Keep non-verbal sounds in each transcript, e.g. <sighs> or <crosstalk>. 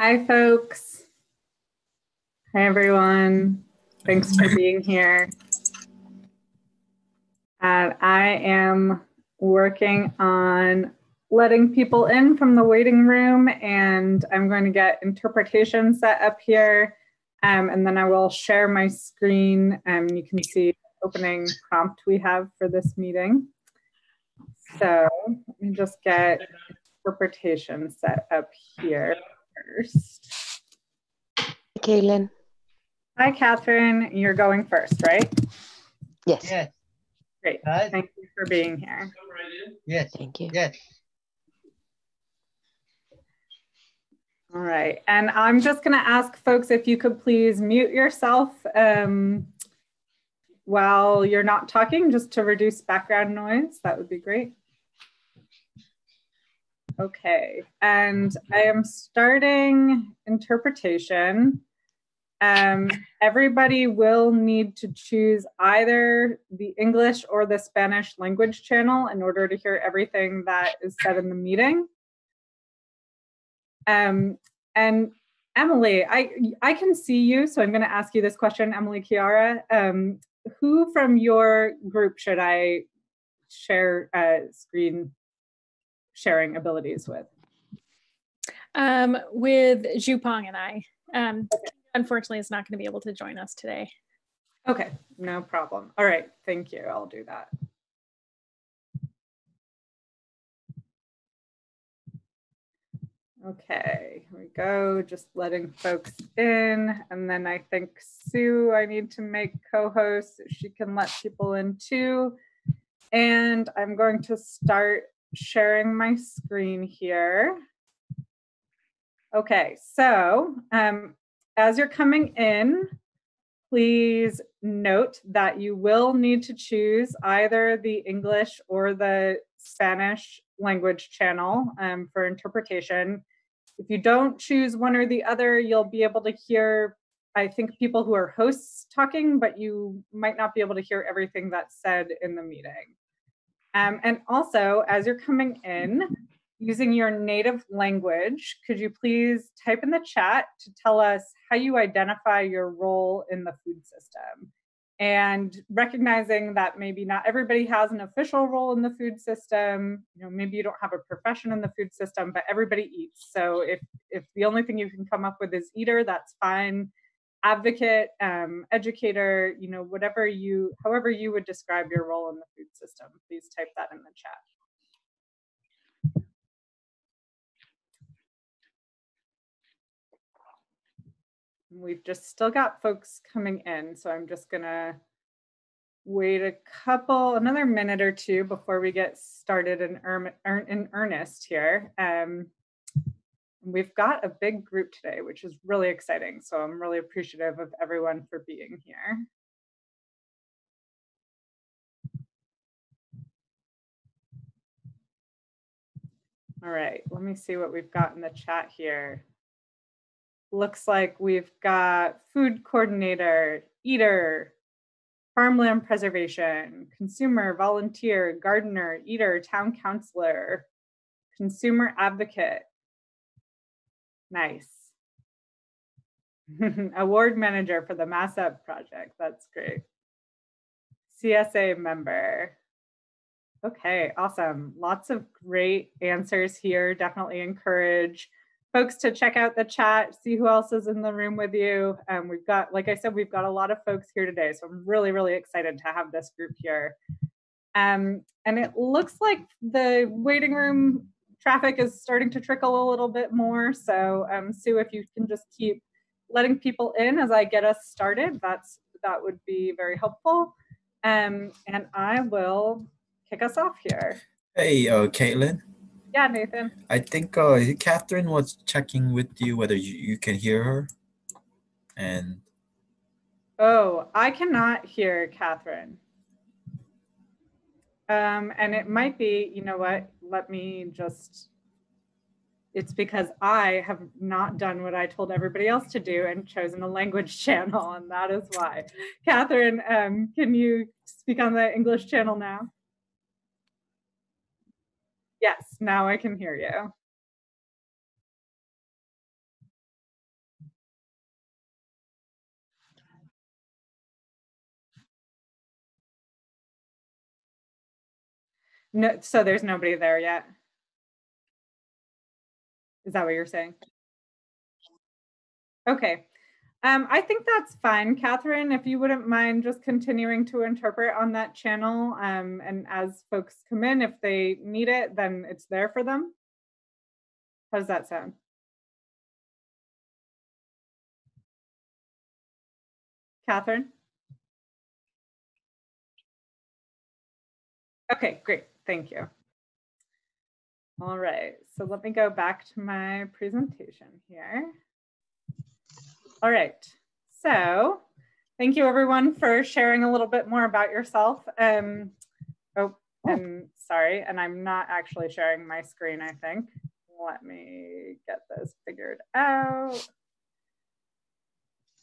Hi, folks. Hi, everyone. Thanks for being here. Uh, I am working on letting people in from the waiting room, and I'm going to get interpretation set up here. Um, and then I will share my screen, and you can see the opening prompt we have for this meeting. So let me just get interpretation set up here first. Caitlin. Hi, Catherine. You're going first, right? Yes. Yes. Great. Hi. Thank you for being here. Yes. Thank you. Yes. All right. And I'm just going to ask folks if you could please mute yourself um, while you're not talking, just to reduce background noise. That would be great. Okay. And I am starting interpretation. Um, everybody will need to choose either the English or the Spanish language channel in order to hear everything that is said in the meeting. Um, and Emily, I I can see you, so I'm going to ask you this question, Emily Chiara. Um, who from your group should I share uh, screen sharing abilities with? Um, with Zhupong and I. Um, unfortunately, is not going to be able to join us today. Okay, no problem. All right, thank you. I'll do that. Okay, here we go. Just letting folks in. And then I think Sue, I need to make co-host. She can let people in too. And I'm going to start sharing my screen here. Okay, so um, as you're coming in, please note that you will need to choose either the English or the Spanish language channel um, for interpretation. If you don't choose one or the other, you'll be able to hear, I think, people who are hosts talking, but you might not be able to hear everything that's said in the meeting. Um, and also, as you're coming in, using your native language, could you please type in the chat to tell us how you identify your role in the food system? And recognizing that maybe not everybody has an official role in the food system, you know, maybe you don't have a profession in the food system, but everybody eats. So if if the only thing you can come up with is eater, that's fine. Advocate, um, educator, you know, whatever you, however you would describe your role in the food system, please type that in the chat. We've just still got folks coming in, so I'm just gonna wait a couple, another minute or two before we get started in, erm- in earnest here. Um, we've got a big group today, which is really exciting. So I'm really appreciative of everyone for being here. All right, let me see what we've got in the chat here. Looks like we've got food coordinator, eater, farmland preservation, consumer, volunteer, gardener, eater, town councilor, consumer advocate. Nice. <laughs> Award manager for the Mass Up project. That's great. CSA member. Okay, awesome. Lots of great answers here. Definitely encourage folks to check out the chat, see who else is in the room with you. Um, we've got, like I said, we've got a lot of folks here today. So I'm really, really excited to have this group here. Um, and it looks like the waiting room traffic is starting to trickle a little bit more. So um, Sue, if you can just keep letting people in as I get us started, that's that would be very helpful. Um, and I will kick us off here. Hey, uh, Caitlin. Yeah, Nathan. I think uh, Catherine was checking with you whether you, you can hear her. And Oh, I cannot hear Catherine. Um, and it might be, you know what, let me just, it's because I have not done what I told everybody else to do and chosen a language <laughs> channel, and that is why. Catherine, um, can you speak on the English channel now? Yes, now I can hear you. No, so there's nobody there yet. Is that what you're saying? Okay. Um, I think that's fine, Catherine, if you wouldn't mind just continuing to interpret on that channel. Um, and as folks come in, if they need it, then it's there for them. How does that sound? Catherine? Okay, great. Thank you. All right, so let me go back to my presentation here. All right, so thank you everyone for sharing a little bit more about yourself. Um, oh, I'm sorry, and I'm not actually sharing my screen, I think. Let me get this figured out.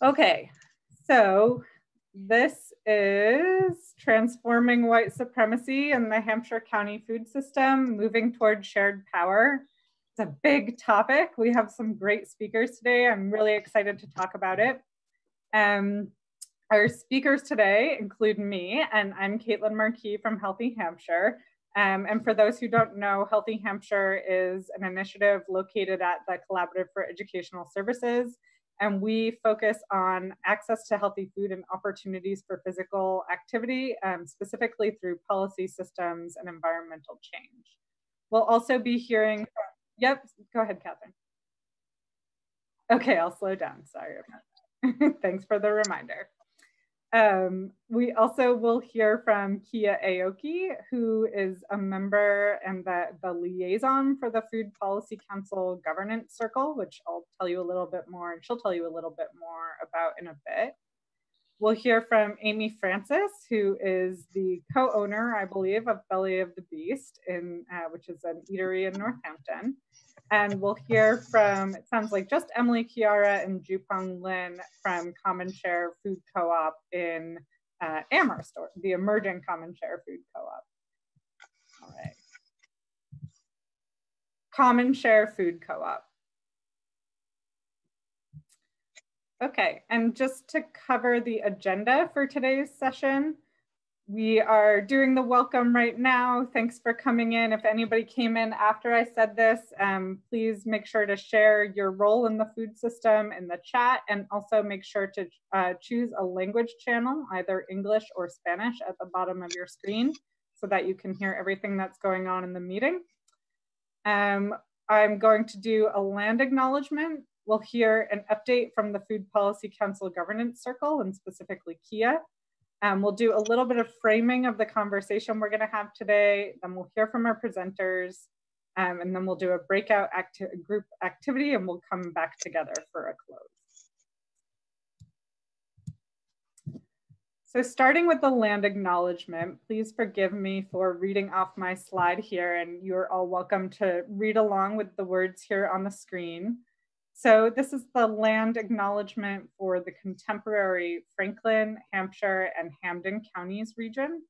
Okay, so this is transforming white supremacy in the Hampshire County food system, moving toward shared power. It's a big topic. We have some great speakers today. I'm really excited to talk about it. Um, our speakers today include me, and I'm Caitlin Marquis from Healthy Hampshire. Um, and for those who don't know, Healthy Hampshire is an initiative located at the Collaborative for Educational Services and we focus on access to healthy food and opportunities for physical activity, um, specifically through policy systems and environmental change. We'll also be hearing, yep, go ahead, Catherine. Okay, I'll slow down, sorry. <laughs> Thanks for the reminder. Um, we also will hear from Kia Aoki, who is a member and the, the liaison for the Food Policy Council Governance Circle, which I'll tell you a little bit more, and she'll tell you a little bit more about in a bit. We'll hear from Amy Francis, who is the co-owner, I believe, of Belly of the Beast, in, uh, which is an eatery in Northampton. And we'll hear from, it sounds like just Emily Chiara and Jupong Lin from Common Share Food Co-op in uh, Amherst, or the emerging Common Share Food Co-op. All right. Common Share Food Co-op. Okay, and just to cover the agenda for today's session, we are doing the welcome right now. Thanks for coming in. If anybody came in after I said this, um, please make sure to share your role in the food system in the chat and also make sure to uh, choose a language channel, either English or Spanish at the bottom of your screen so that you can hear everything that's going on in the meeting. Um, I'm going to do a land acknowledgement. We'll hear an update from the Food Policy Council Governance Circle and specifically KIA. Um, we'll do a little bit of framing of the conversation we're gonna have today, then we'll hear from our presenters, um, and then we'll do a breakout acti group activity and we'll come back together for a close. So starting with the land acknowledgement, please forgive me for reading off my slide here and you're all welcome to read along with the words here on the screen. So this is the land acknowledgement for the contemporary Franklin, Hampshire, and Hampden counties region.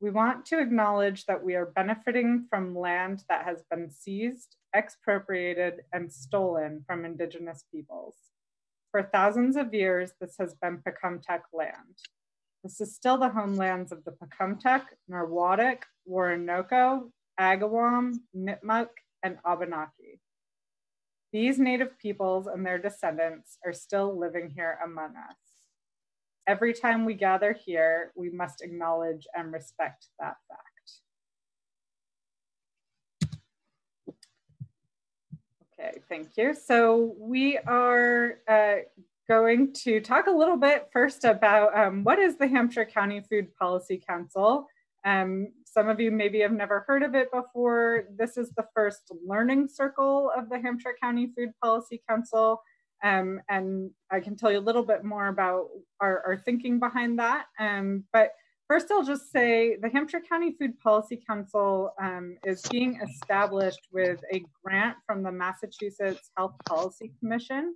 We want to acknowledge that we are benefiting from land that has been seized, expropriated, and stolen from indigenous peoples. For thousands of years, this has been Pocumtuck land. This is still the homelands of the Pocumtuck, Norwottuck, Woronoko, Agawam, Nipmuc, and Abenaki. These native peoples and their descendants are still living here among us. Every time we gather here, we must acknowledge and respect that fact. Okay, thank you. So we are uh, going to talk a little bit first about um, what is the Hampshire County Food Policy Council. Um, some of you maybe have never heard of it before. This is the first learning circle of the Hampshire County Food Policy Council. Um, and I can tell you a little bit more about our, our thinking behind that. Um, but first, I'll just say the Hampshire County Food Policy Council um, is being established with a grant from the Massachusetts Health Policy Commission.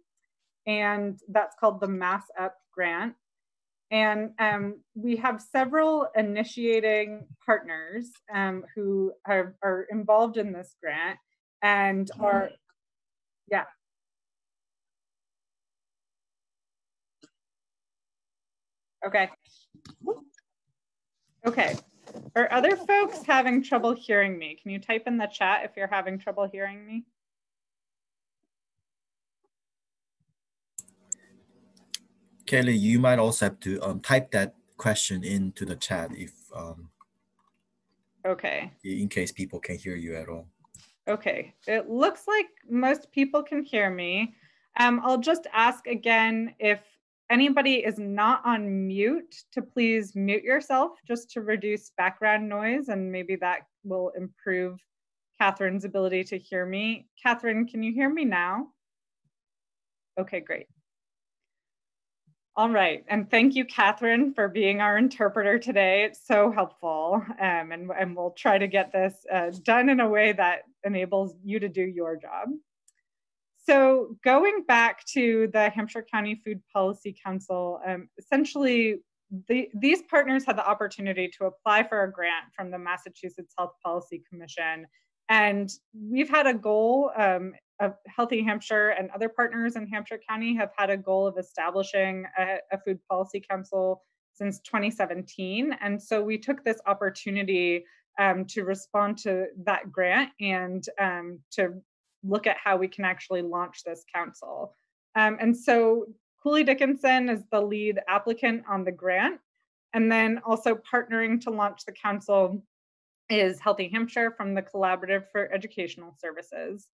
And that's called the Mass Up Grant. And um, we have several initiating partners um, who are, are, involved in this grant and are, yeah. Okay. Okay. Are other folks having trouble hearing me? Can you type in the chat if you're having trouble hearing me? Kelly, you might also have to um, type that question into the chat if um, Okay. in case people can't hear you at all. Okay, it looks like most people can hear me. Um, I'll just ask again if anybody is not on mute to please mute yourself just to reduce background noise and maybe that will improve Catherine's ability to hear me. Catherine, can you hear me now? Okay, great. All right, and thank you, Catherine, for being our interpreter today. It's so helpful, um, and, and we'll try to get this uh, done in a way that enables you to do your job. So going back to the Hampshire County Food Policy Council, um, essentially the, these partners had the opportunity to apply for a grant from the Massachusetts Health Policy Commission. And we've had a goal um, of Healthy Hampshire and other partners in Hampshire County have had a goal of establishing a, a food policy council since 2017. And so we took this opportunity um, to respond to that grant and um, to look at how we can actually launch this council. Um, and so Cooley Dickinson is the lead applicant on the grant. And then also partnering to launch the council is Healthy Hampshire from the Collaborative for Educational Services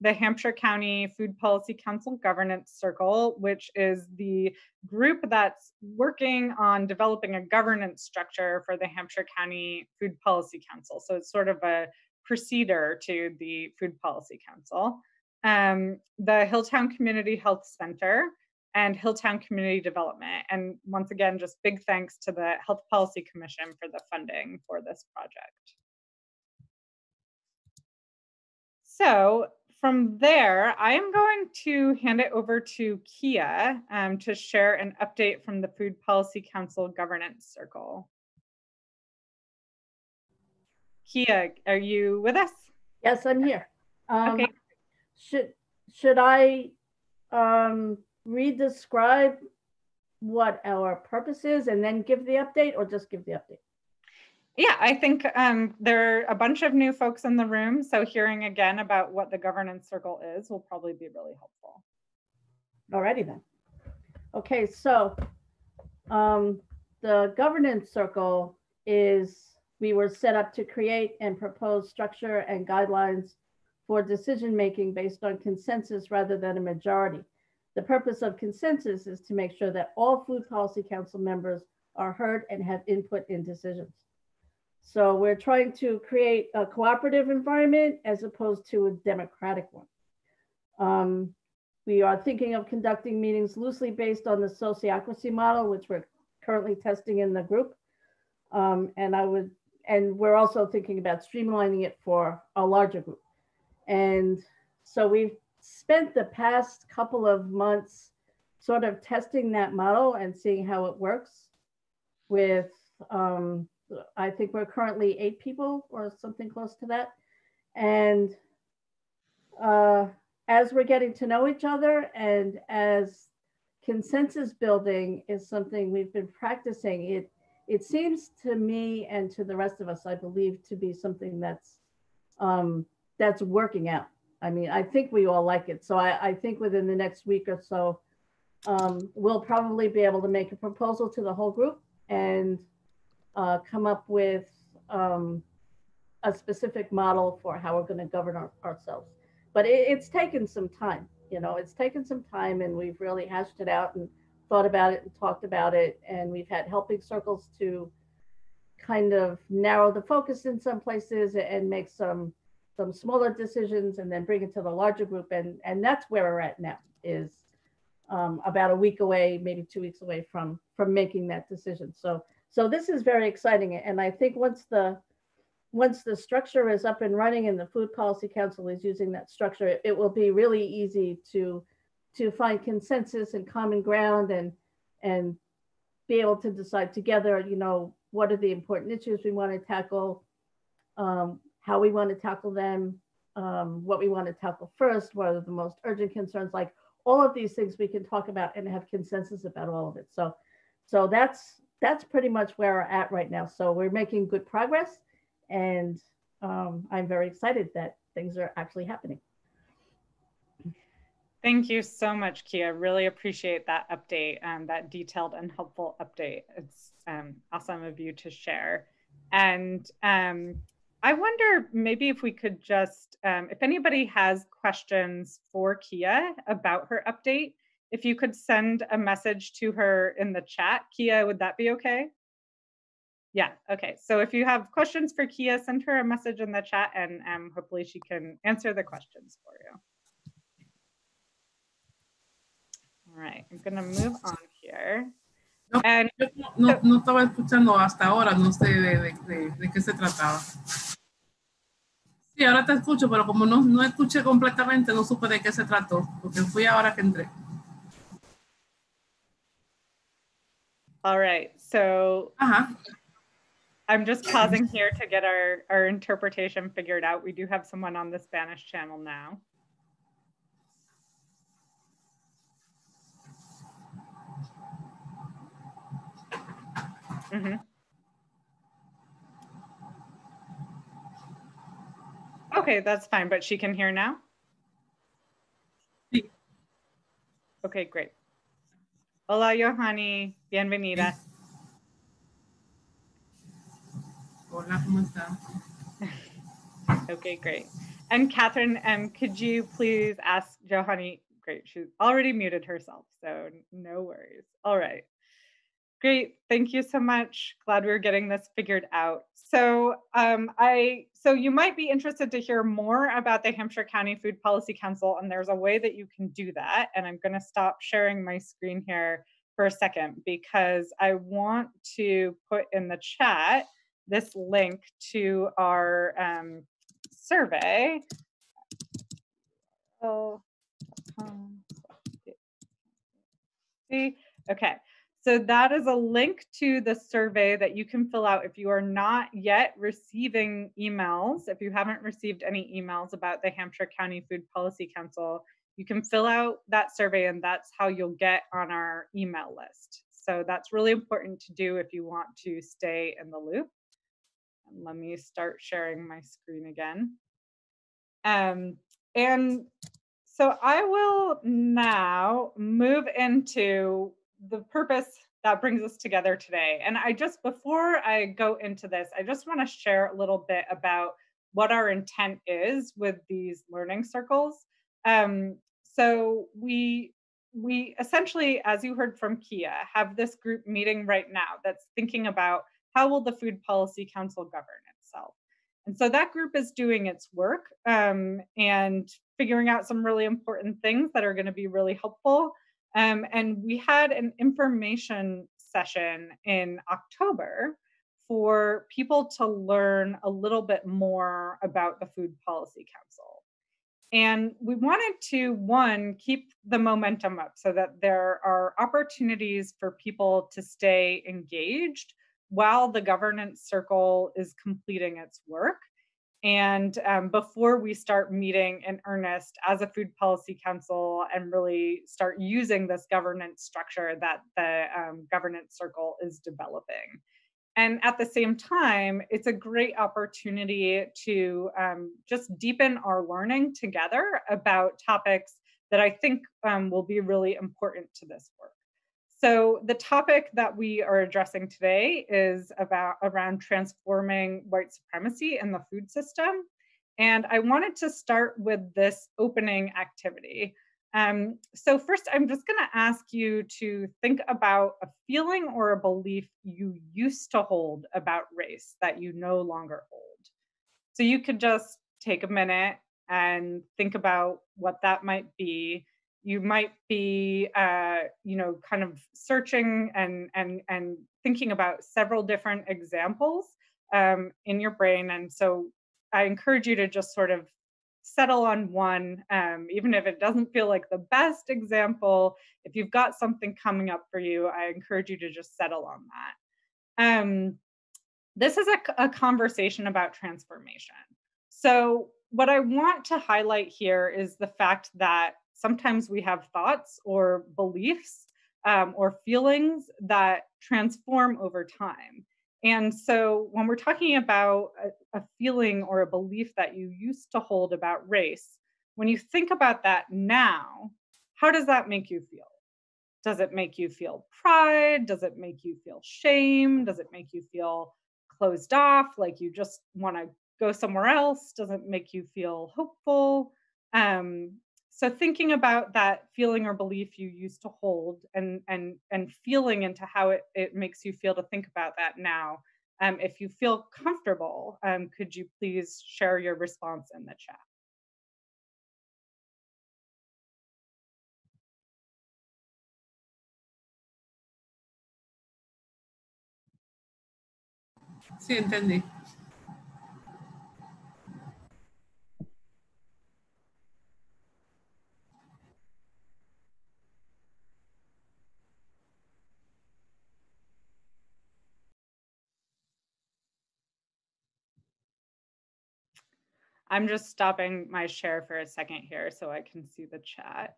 the Hampshire County Food Policy Council Governance Circle, which is the group that's working on developing a governance structure for the Hampshire County Food Policy Council. So it's sort of a preceder to the Food Policy Council. Um, the Hilltown Community Health Center and Hilltown Community Development. And once again, just big thanks to the Health Policy Commission for the funding for this project. So from there, I am going to hand it over to Kia um, to share an update from the Food Policy Council Governance Circle. Kia, are you with us? Yes, I'm here. Um, Okay. Should, should I um, re-describe what our purpose is and then give the update or just give the update? Yeah, I think um, there are a bunch of new folks in the room. So hearing again about what the governance circle is will probably be really helpful. Alrighty then. Okay, so um, the governance circle is, we were set up to create and propose structure and guidelines for decision-making based on consensus rather than a majority. The purpose of consensus is to make sure that all Food Policy Council members are heard and have input in decisions. So we're trying to create a cooperative environment as opposed to a democratic one. Um, we are thinking of conducting meetings loosely based on the sociocracy model, which we're currently testing in the group. Um, and I would, and we're also thinking about streamlining it for a larger group. And so we've spent the past couple of months sort of testing that model and seeing how it works with, um, I think we're currently eight people or something close to that. And uh, as we're getting to know each other and as consensus building is something we've been practicing, it it seems to me and to the rest of us, I believe, to be something that's um, that's working out. I mean, I think we all like it. So I, I think within the next week or so, um, we'll probably be able to make a proposal to the whole group and uh, come up with um, a specific model for how we're going to govern our, ourselves. But it, it's taken some time, you know, it's taken some time and we've really hashed it out and thought about it and talked about it. And we've had helping circles to kind of narrow the focus in some places and make some some smaller decisions and then bring it to the larger group. And, and that's where we're at now is um, about a week away, maybe two weeks away from, from making that decision. So, so this is very exciting. And I think once the, once the structure is up and running and the Food Policy Council is using that structure, it, it will be really easy to, to find consensus and common ground and, and be able to decide together, you know, what are the important issues we want to tackle, um, how we want to tackle them, um, what we want to tackle first, what are the most urgent concerns, like all of these things we can talk about and have consensus about all of it. So, so that's that's pretty much where we're at right now. So we're making good progress, and um, I'm very excited that things are actually happening. Thank you so much, Kia. Really appreciate that update, um, that detailed and helpful update. It's um, awesome of you to share. And um, I wonder maybe if we could just, um, if anybody has questions for Kia about her update, if you could send a message to her in the chat, Kia, would that be okay? Yeah, okay. So if you have questions for Kia, send her a message in the chat and um, hopefully she can answer the questions for you. All right, I'm gonna move on here. No. And Yo no, no estaba escuchando hasta ahora, no sé de, de, de, de qué se trataba. Sí, ahora te escucho, pero como no, no escuché completamente, no supe de qué se trató, porque fui ahora que entré. All right, so Ajá. I'm just pausing here to get our, our interpretation figured out. We do have someone on the Spanish channel now. Mhm. Okay, that's fine, but she can hear now? Okay, great. Hola, Johanny. Bienvenida. Hola, ¿cómo está? Okay, great. And Catherine, um, could you please ask Johanny? Great, she's already muted herself, so no worries. All right. Great, thank you so much. Glad we are getting this figured out. So um, I, so you might be interested to hear more about the Hampshire County Food Policy Council, and there's a way that you can do that. And I'm gonna stop sharing my screen here for a second because I want to put in the chat this link to our um, survey. Um, see, okay. So that is a link to the survey that you can fill out if you are not yet receiving emails. If you haven't received any emails about the Hampshire County Food Policy Council, you can fill out that survey and that's how you'll get on our email list. So that's really important to do if you want to stay in the loop. And let me start sharing my screen again. Um, and so I will now move into the purpose that brings us together today. And I just, before I go into this, I just want to share a little bit about what our intent is with these learning circles. Um, so we we essentially, as you heard from Kia, have this group meeting right now that's thinking about how will the Food Policy Council govern itself. And so that group is doing its work um, and figuring out some really important things that are going to be really helpful. Um, and we had an information session in October for people to learn a little bit more about the Food Policy Council. And we wanted to, one, keep the momentum up so that there are opportunities for people to stay engaged while the governance circle is completing its work. And um, before we start meeting in earnest as a food policy council and really start using this governance structure that the um, governance circle is developing. And at the same time, it's a great opportunity to um, just deepen our learning together about topics that I think um, will be really important to this work. So the topic that we are addressing today is about around transforming white supremacy in the food system. And I wanted to start with this opening activity. Um, so first, I'm just going to ask you to think about a feeling or a belief you used to hold about race that you no longer hold. So you could just take a minute and think about what that might be. You might be, uh, you know, kind of searching and and and thinking about several different examples um, in your brain. And so I encourage you to just sort of settle on one, um, even if it doesn't feel like the best example. If you've got something coming up for you, I encourage you to just settle on that. Um, this is a, a conversation about transformation. So, what I want to highlight here is the fact that sometimes we have thoughts or beliefs um, or feelings that transform over time. And so when we're talking about a, a feeling or a belief that you used to hold about race, when you think about that now, how does that make you feel? Does it make you feel pride? Does it make you feel shame? Does it make you feel closed off, like you just want to go somewhere else? Does it make you feel hopeful? Um, so thinking about that feeling or belief you used to hold and and and feeling into how it, it makes you feel to think about that now um, if you feel comfortable um, could you please share your response in the chat Sí, entendí. I'm just stopping my share for a second here so I can see the chat.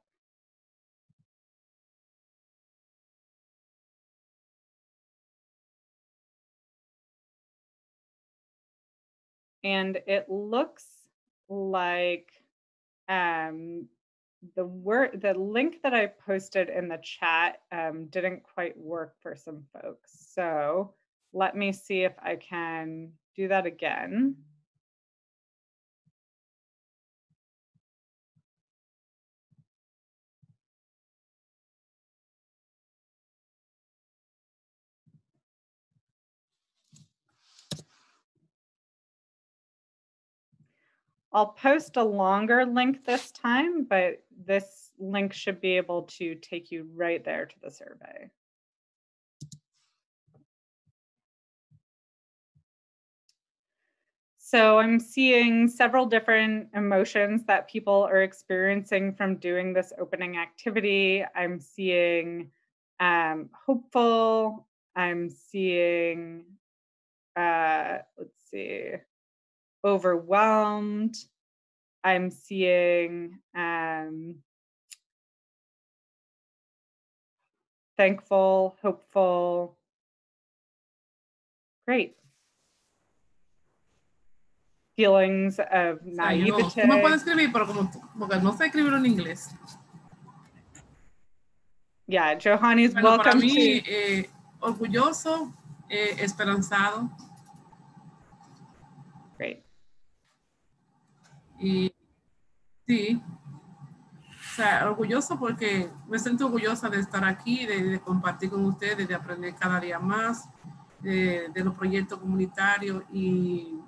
And it looks like um, the word the link that I posted in the chat um, didn't quite work for some folks. So let me see if I can do that again. I'll post a longer link this time, but this link should be able to take you right there to the survey. So I'm seeing several different emotions that people are experiencing from doing this opening activity. I'm seeing um, hopeful. I'm seeing, uh, let's see, overwhelmed. I'm seeing um, thankful, hopeful. Great. Feelings of no, naivete. me puedes escribir, pero como porque no sé escribirlo en inglés. Yeah, Johanny's Bueno, para welcome mí, to. eh, orgulloso, eh, esperanzado y sí, o sea, orgulloso porque me siento orgullosa de estar aquí, de, de compartir con ustedes, de aprender cada día más de, de los proyectos comunitarios y,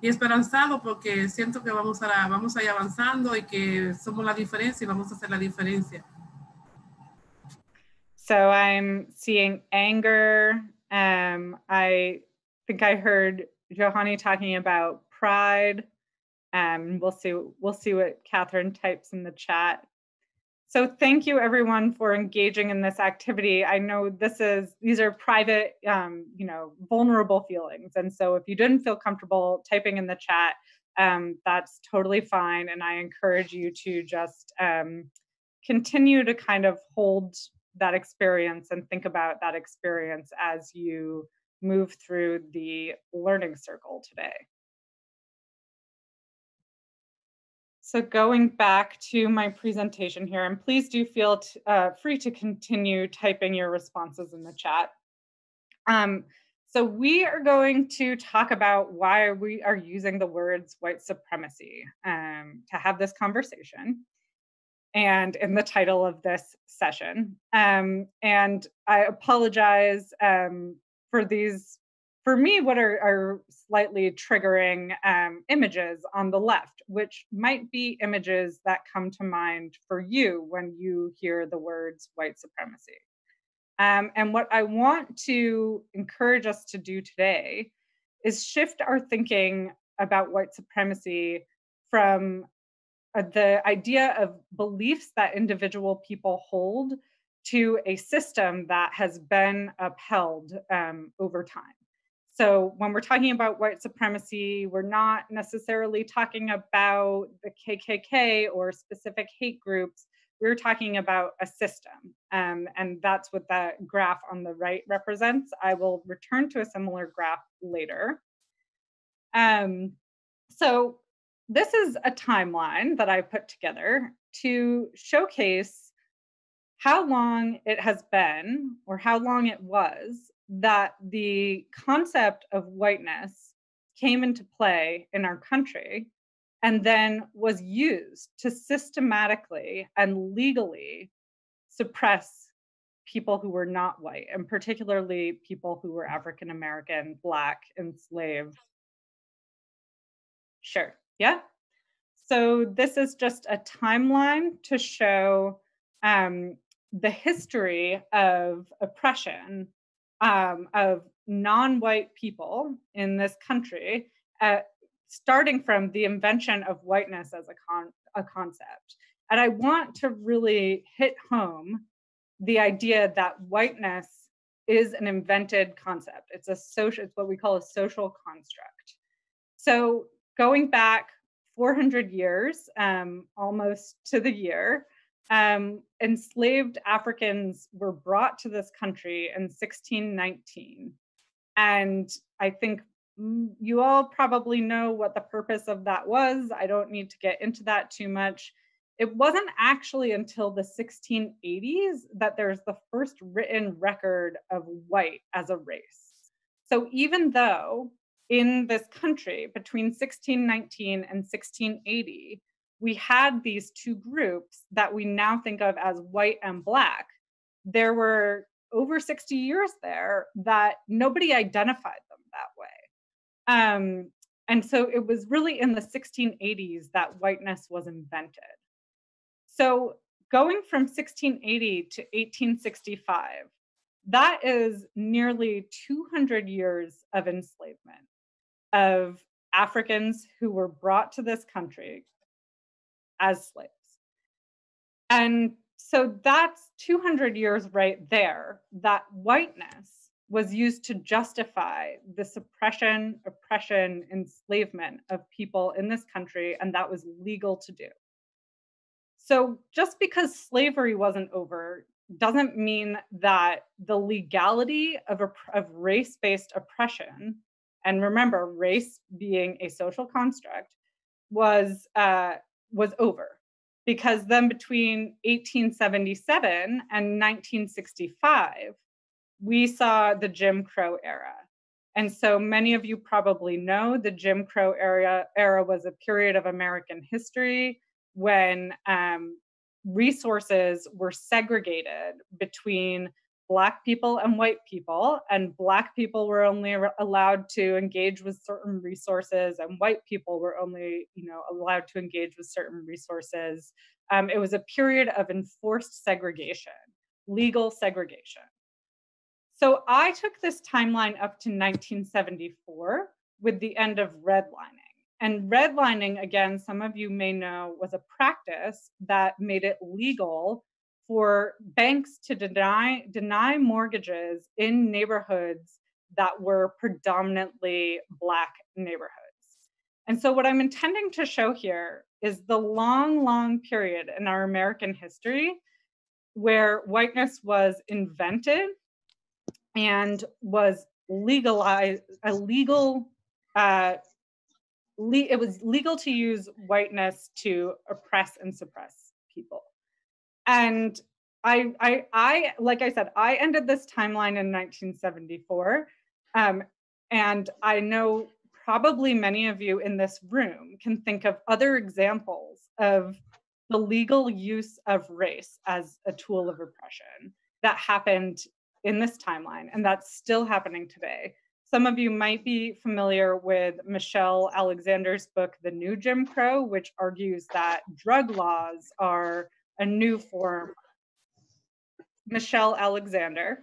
y esperanzado porque siento que vamos a, vamos a ir avanzando y que somos la diferencia y vamos a hacer la diferencia. So I'm seeing anger. Um, I think I heard Johanny talking about pride. Um, we'll see. We'll see what Catherine types in the chat. So thank you everyone for engaging in this activity. I know this is these are private, um, you know, vulnerable feelings, and so if you didn't feel comfortable typing in the chat, um, that's totally fine. And I encourage you to just um, continue to kind of hold that experience and think about that experience as you move through the learning circle today. So going back to my presentation here, and please do feel uh, free to continue typing your responses in the chat. Um, so we are going to talk about why we are using the words white supremacy um, to have this conversation and in the title of this session. Um, and I apologize um, for these, for me, what are, are slightly triggering um, images on the left, which might be images that come to mind for you when you hear the words white supremacy. Um, and what I want to encourage us to do today is shift our thinking about white supremacy from uh, the idea of beliefs that individual people hold to a system that has been upheld um, over time. So when we're talking about white supremacy, we're not necessarily talking about the KKK or specific hate groups. we're talking about a system. Um, and that's what that graph on the right represents. I will return to a similar graph later. Um, so this is a timeline that I put together to showcase how long it has been or how long it was that the concept of whiteness came into play in our country and then was used to systematically and legally suppress people who were not white, and particularly people who were African American, Black, enslaved. Sure, yeah. So this is just a timeline to show um, the history of oppression um, of non-white people in this country uh, starting from the invention of whiteness as a, con- a concept. And I want to really hit home the idea that whiteness is an invented concept. It's a social, it's what we call a social construct. So going back 400 years, um, almost to the year, um, enslaved Africans were brought to this country in 1619. And I think you all probably know what the purpose of that was. I don't need to get into that too much. It wasn't actually until the 1680s that there's the first written record of white as a race. So even though in this country between 1619 and 1680, we had these two groups that we now think of as white and black, there were over 60 years there that nobody identified them that way. Um, and so it was really in the 1680s that whiteness was invented. So going from 1680 to 1865, that is nearly 200 years of enslavement of Africans who were brought to this country as slaves. And so that's 200 years right there, that whiteness was used to justify the suppression, oppression, enslavement of people in this country, and that was legal to do. So just because slavery wasn't over doesn't mean that the legality of, of race-based oppression, and remember, race being a social construct, was uh, was over. Because then between 1877 and 1965, we saw the Jim Crow era. And so many of you probably know the Jim Crow era, era was a period of American history when um, resources were segregated between Black people and white people, and Black people were only allowed to engage with certain resources, and white people were only, you know, allowed to engage with certain resources. Um, it was a period of enforced segregation, legal segregation. So I took this timeline up to 1974 with the end of redlining. And redlining, again, some of you may know, was a practice that made it legal for banks to deny, deny mortgages in neighborhoods that were predominantly Black neighborhoods. And so, what I'm intending to show here is the long, long period in our American history where whiteness was invented and was legalized a legal uh, it was legal to use whiteness to oppress and suppress people and I, I, I, like I said, I ended this timeline in 1974, um, and I know probably many of you in this room can think of other examples of the legal use of race as a tool of oppression that happened in this timeline, and that's still happening today. Some of you might be familiar with Michelle Alexander's book, The New Jim Crow, which argues that drug laws are a new form. Michelle Alexander,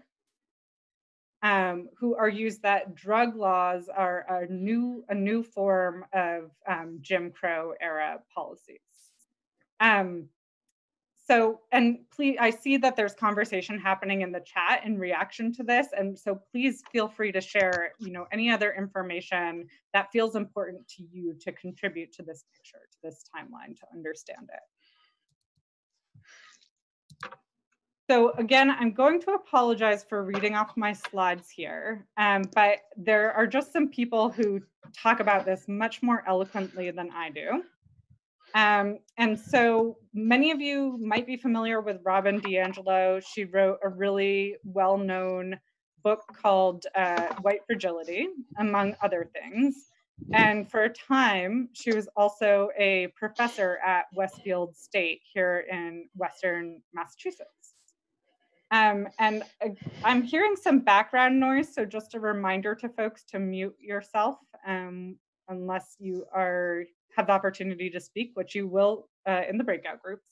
um, who argues that drug laws are a new, a new form of um, Jim Crow era policies. Um, so and please i see that there's conversation happening in the chat in reaction to this and so please feel free to share you know any other information that feels important to you to contribute to this picture to this timeline to understand it So again, I'm going to apologize for reading off my slides here, um, but there are just some people who talk about this much more eloquently than I do. Um, and so many of you might be familiar with Robin DiAngelo. She wrote a really well-known book called uh, White Fragility, among other things. And for a time, she was also a professor at Westfield State here in Western Massachusetts. Um, and I'm hearing some background noise, so just a reminder to folks to mute yourself um, unless you are have the opportunity to speak, which you will uh, in the breakout groups.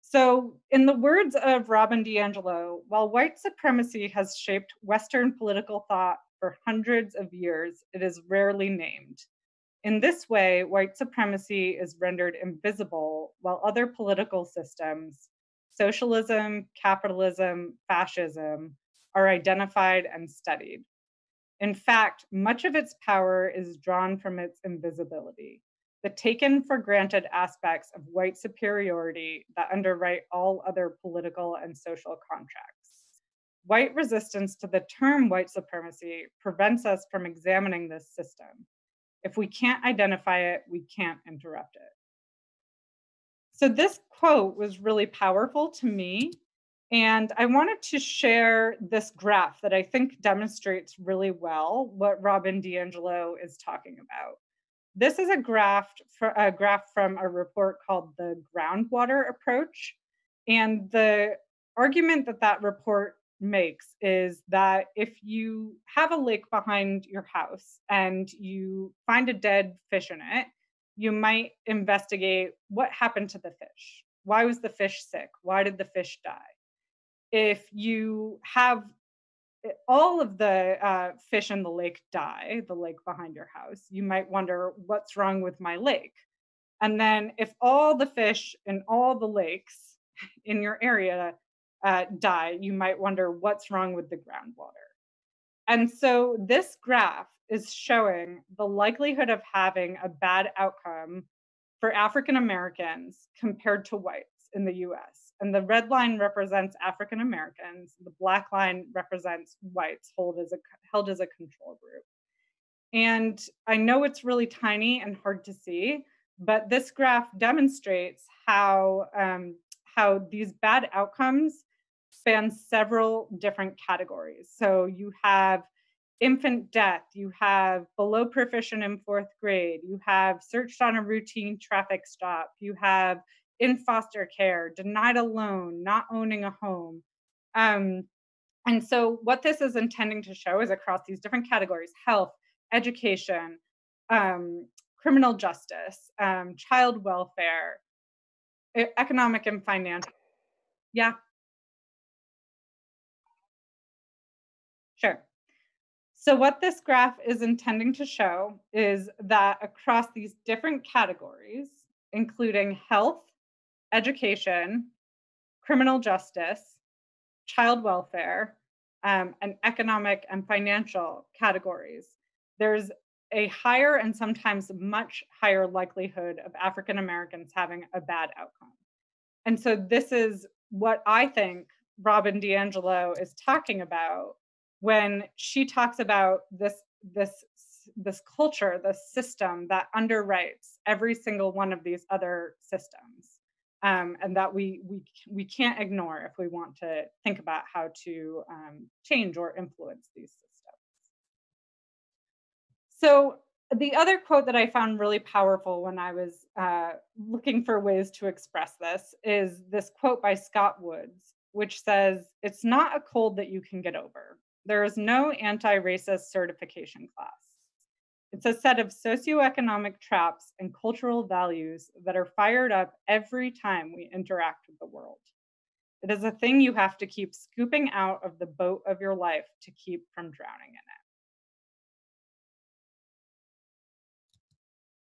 So in the words of Robin DiAngelo, while white supremacy has shaped Western political thought for hundreds of years, it is rarely named. In this way, white supremacy is rendered invisible while other political systems, socialism, capitalism, fascism, are identified and studied. In fact, much of its power is drawn from its invisibility, the taken for granted aspects of white superiority that underwrite all other political and social contracts. White resistance to the term white supremacy prevents us from examining this system. If we can't identify it, we can't interrupt it. So this quote was really powerful to me. And I wanted to share this graph that I think demonstrates really well what Robin DiAngelo is talking about. This is a graph, for, a graph from a report called the groundwater approach. And the argument that that report makes is that if you have a lake behind your house and you find a dead fish in it, you might investigate what happened to the fish. Why was the fish sick? Why did the fish die? If you have all of the uh, fish in the lake die, the lake behind your house, you might wonder what's wrong with my lake. And then if all the fish in all the lakes <laughs> in your area uh, die, you might wonder what's wrong with the groundwater. And so this graph is showing the likelihood of having a bad outcome for African Americans compared to whites in the US. And the red line represents African Americans, the black line represents whites held as a, held as a control group. And I know it's really tiny and hard to see, but this graph demonstrates how, um, how these bad outcomes span several different categories. So you have infant death, you have below proficient in fourth grade, you have searched on a routine traffic stop, you have in foster care, denied a loan, not owning a home. Um, and so, what this is intending to show is across these different categories health, education, um, criminal justice, um, child welfare, economic and financial. Yeah. Sure. So, what this graph is intending to show is that across these different categories, including health, education, criminal justice, child welfare, um, and economic and financial categories. There's a higher and sometimes much higher likelihood of African Americans having a bad outcome. And so this is what I think Robin DiAngelo is talking about when she talks about this this this culture, this system that underwrites every single one of these other systems um, and that we we we can't ignore if we want to think about how to um, change or influence these systems. So the other quote that I found really powerful when I was uh, looking for ways to express this is this quote by Scott Woods, which says, "It's not a cold that you can get over. There is no anti-racist certification class." It's a set of socioeconomic traps and cultural values that are fired up every time we interact with the world. It is a thing you have to keep scooping out of the boat of your life to keep from drowning in it.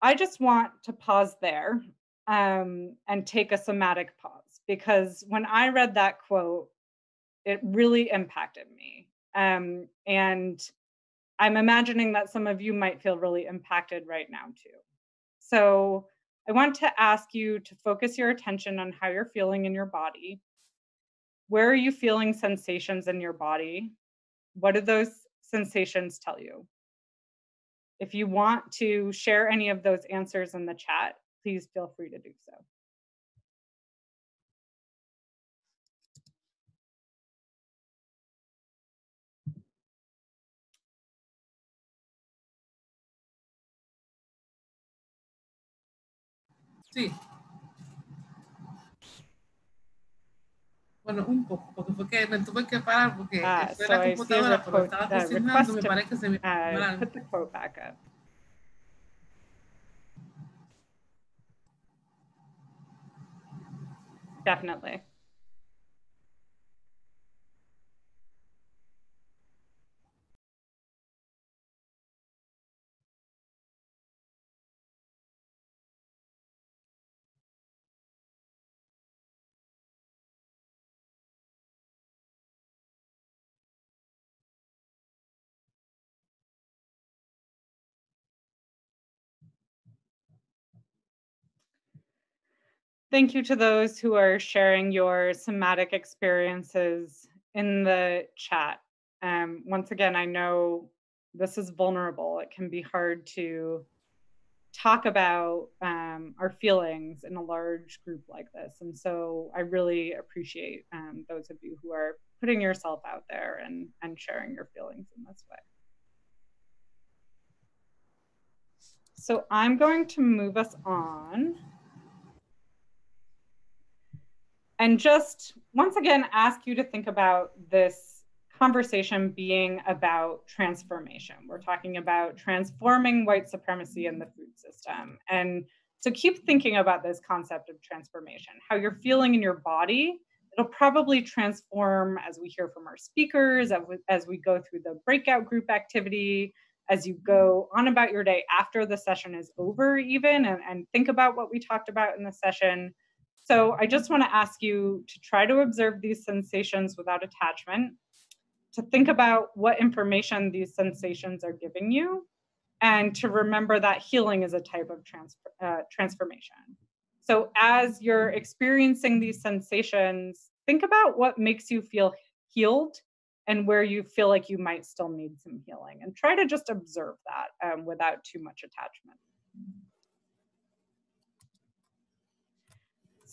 I just want to pause there um, and take a somatic pause because when I read that quote, it really impacted me. Um, and I'm imagining that some of you might feel really impacted right now too. So I want to ask you to focus your attention on how you're feeling in your body. where are you feeling sensations in your body? What do those sensations tell you? If you want to share any of those answers in the chat, please feel free to do so. Sí. Bueno, un poco, porque fue que me tuve que parar porque Ah, fue so la computadora, pero estaba uh, cocinando, me parece que se me... Uh, put the quote back up. Definitely. Thank you to those who are sharing your somatic experiences in the chat. Um, once again, I know this is vulnerable. It can be hard to talk about um, our feelings in a large group like this. And so I really appreciate um, those of you who are putting yourself out there and, and sharing your feelings in this way. So I'm going to move us on. And just once again ask you to think about this conversation being about transformation. We're talking about transforming white supremacy in the food system. And so keep thinking about this concept of transformation, how you're feeling in your body. It'll probably transform as we hear from our speakers, as we, go through the breakout group activity, as you go on about your day after the session is over, even, and, and think about what we talked about in the session. So I just want to ask you to try to observe these sensations without attachment, to think about what information these sensations are giving you, and to remember that healing is a type of trans uh, transformation. So as you're experiencing these sensations, think about what makes you feel healed and where you feel like you might still need some healing, and try to just observe that um, without too much attachment.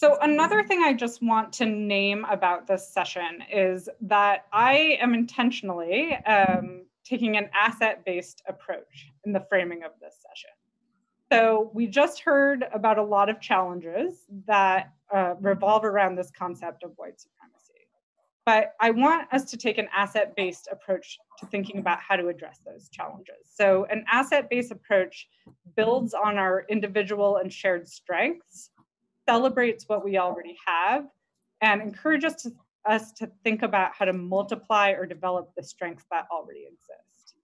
So another thing I just want to name about this session is that I am intentionally um, taking an asset-based approach in the framing of this session. So we just heard about a lot of challenges that uh, revolve around this concept of white supremacy. But I want us to take an asset-based approach to thinking about how to address those challenges. So an asset-based approach builds on our individual and shared strengths celebrates what we already have and encourages us to, us to think about how to multiply or develop the strengths that already exist.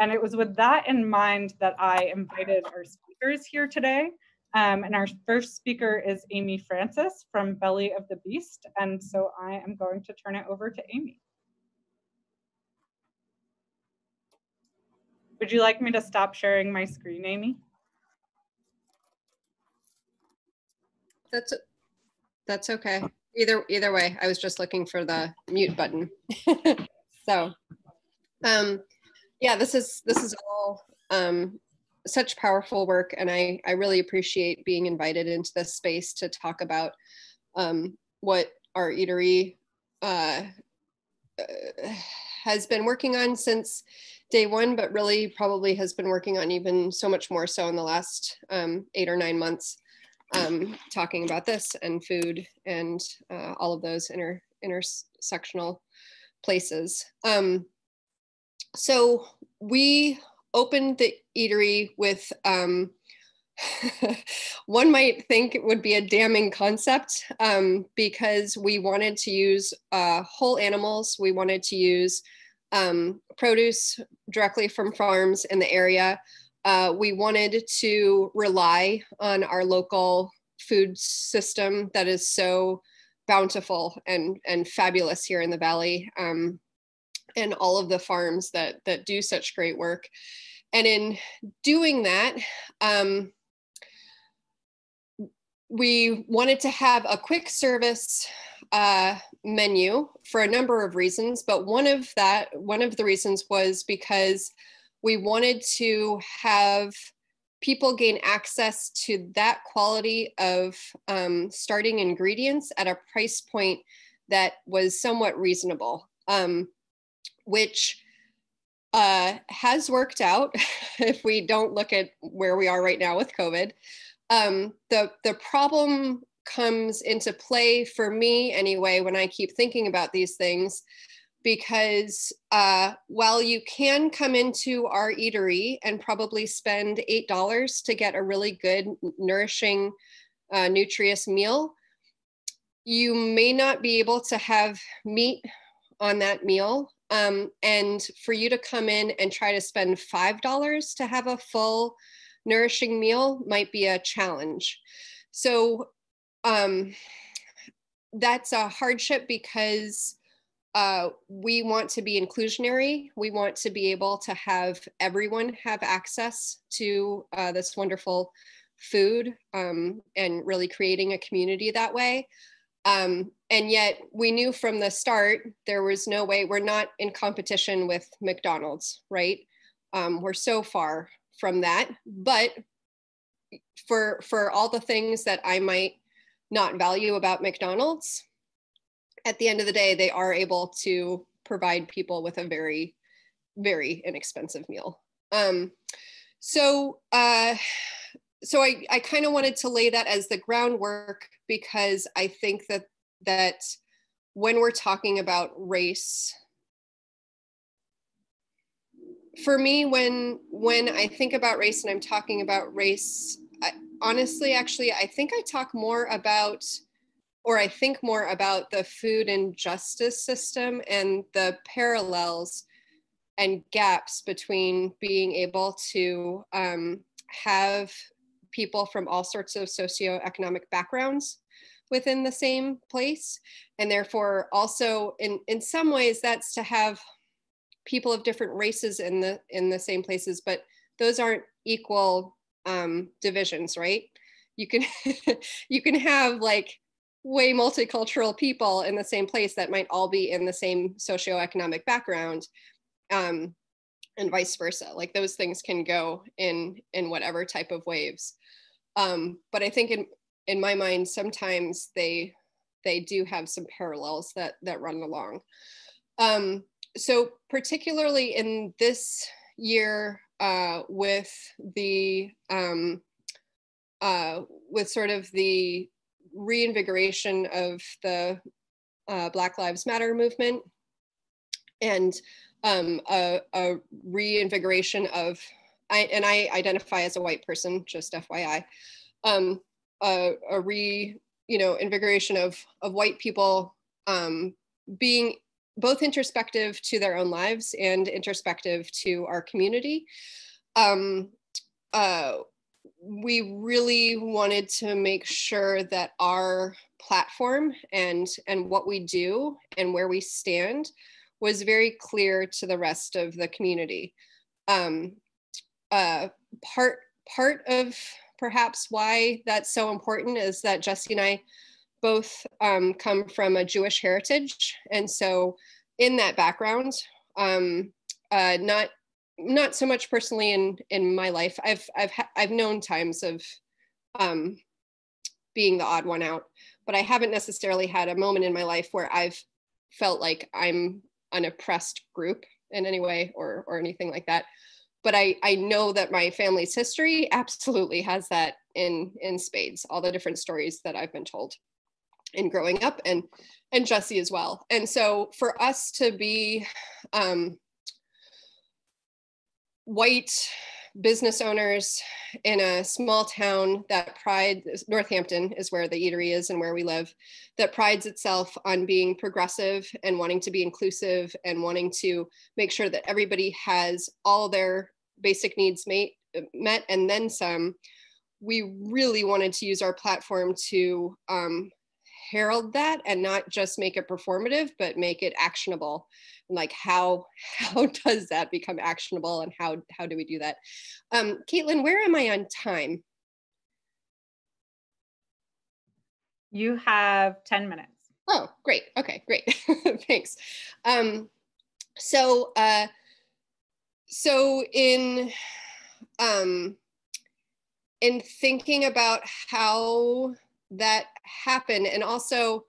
And it was with that in mind that I invited our speakers here today. Um, and our first speaker is Amy Francis from Belly of the Beast. And so I am going to turn it over to Amy. Would you like me to stop sharing my screen, Amy? That's that's okay. Either either way, I was just looking for the mute button. <laughs> so, um, yeah, this is this is all um, such powerful work, and I I really appreciate being invited into this space to talk about um, what our eatery uh, uh, has been working on since day one, but really probably has been working on even so much more so in the last um, eight or nine months um, talking about this and food and uh, all of those inter intersectional places. Um, so we opened the eatery with um, <laughs> one might think it would be a damning concept um, because we wanted to use uh, whole animals. We wanted to use um, produce directly from farms in the area. Uh, we wanted to rely on our local food system that is so bountiful and, and fabulous here in the Valley um, and all of the farms that, that do such great work. And in doing that, um, we wanted to have a quick service uh, menu for a number of reasons, but one of that one of the reasons was because we wanted to have people gain access to that quality of um, starting ingredients at a price point that was somewhat reasonable, um, which uh, has worked out <laughs> if we don't look at where we are right now with COVID. Um, the, the problem comes into play for me anyway when I keep thinking about these things because uh, while you can come into our eatery and probably spend $8 to get a really good, nourishing, uh, nutritious meal, you may not be able to have meat on that meal. Um, and for you to come in and try to spend $5 to have a full, nourishing meal might be a challenge. So um, that's a hardship because uh, we want to be inclusionary. We want to be able to have everyone have access to uh, this wonderful food um, and really creating a community that way. Um, and yet we knew from the start there was no way we're not in competition with McDonald's, right? Um, we're so far from that. But for for all the things that I might not value about McDonald's, at the end of the day, they are able to provide people with a very, very inexpensive meal. Um, so, uh, so I, I kind of wanted to lay that as the groundwork because I think that that when we're talking about race, for me, when when I think about race and I'm talking about race, I, honestly, actually, I think I talk more about or I think more about the food and justice system and the parallels and gaps between being able to um, have people from all sorts of socioeconomic backgrounds within the same place. And therefore also in in some ways that's to have people of different races in the in the same places but those aren't equal um, divisions right? You can <laughs> you can have like way multicultural people in the same place that might all be in the same socioeconomic background um, and vice versa. Like those things can go in in whatever type of waves. Um, but i think in in my mind sometimes they they do have some parallels that that run along. Um, so particularly in this year uh, with the um, uh, with sort of the reinvigoration of the uh, Black Lives Matter movement and um, a, a, reinvigoration of, I, and I identify as a white person, just FYI, um, a, a re, you know, invigoration of, of white people um, being both introspective to their own lives and introspective to our community. Um, uh, we really wanted to make sure that our platform and and what we do and where we stand was very clear to the rest of the community. Um, uh, part part of perhaps why that's so important is that Jesse and I both um, come from a Jewish heritage, and so in that background, um, uh, not not so much personally in in my life. I've I've I've known times of um, being the odd one out, but I haven't necessarily had a moment in my life where I've felt like I'm an oppressed group in any way or or anything like that. But I I know that my family's history absolutely has that in in spades. All the different stories that I've been told in growing up and and Jesse as well. And so for us to be um, white business owners in a small town that pride Northampton is where the eatery is and where we live that prides itself on being progressive and wanting to be inclusive and wanting to make sure that everybody has all their basic needs made, met and then some we really wanted to use our platform to um, herald that and not just make it performative but make it actionable and like how <laughs> how does that become actionable and how how do we do that um caitlin where am i on time you have 10 minutes Oh, great. Okay, great. <laughs> Thanks. Um, so, uh, so in um, in thinking about how that happen and also,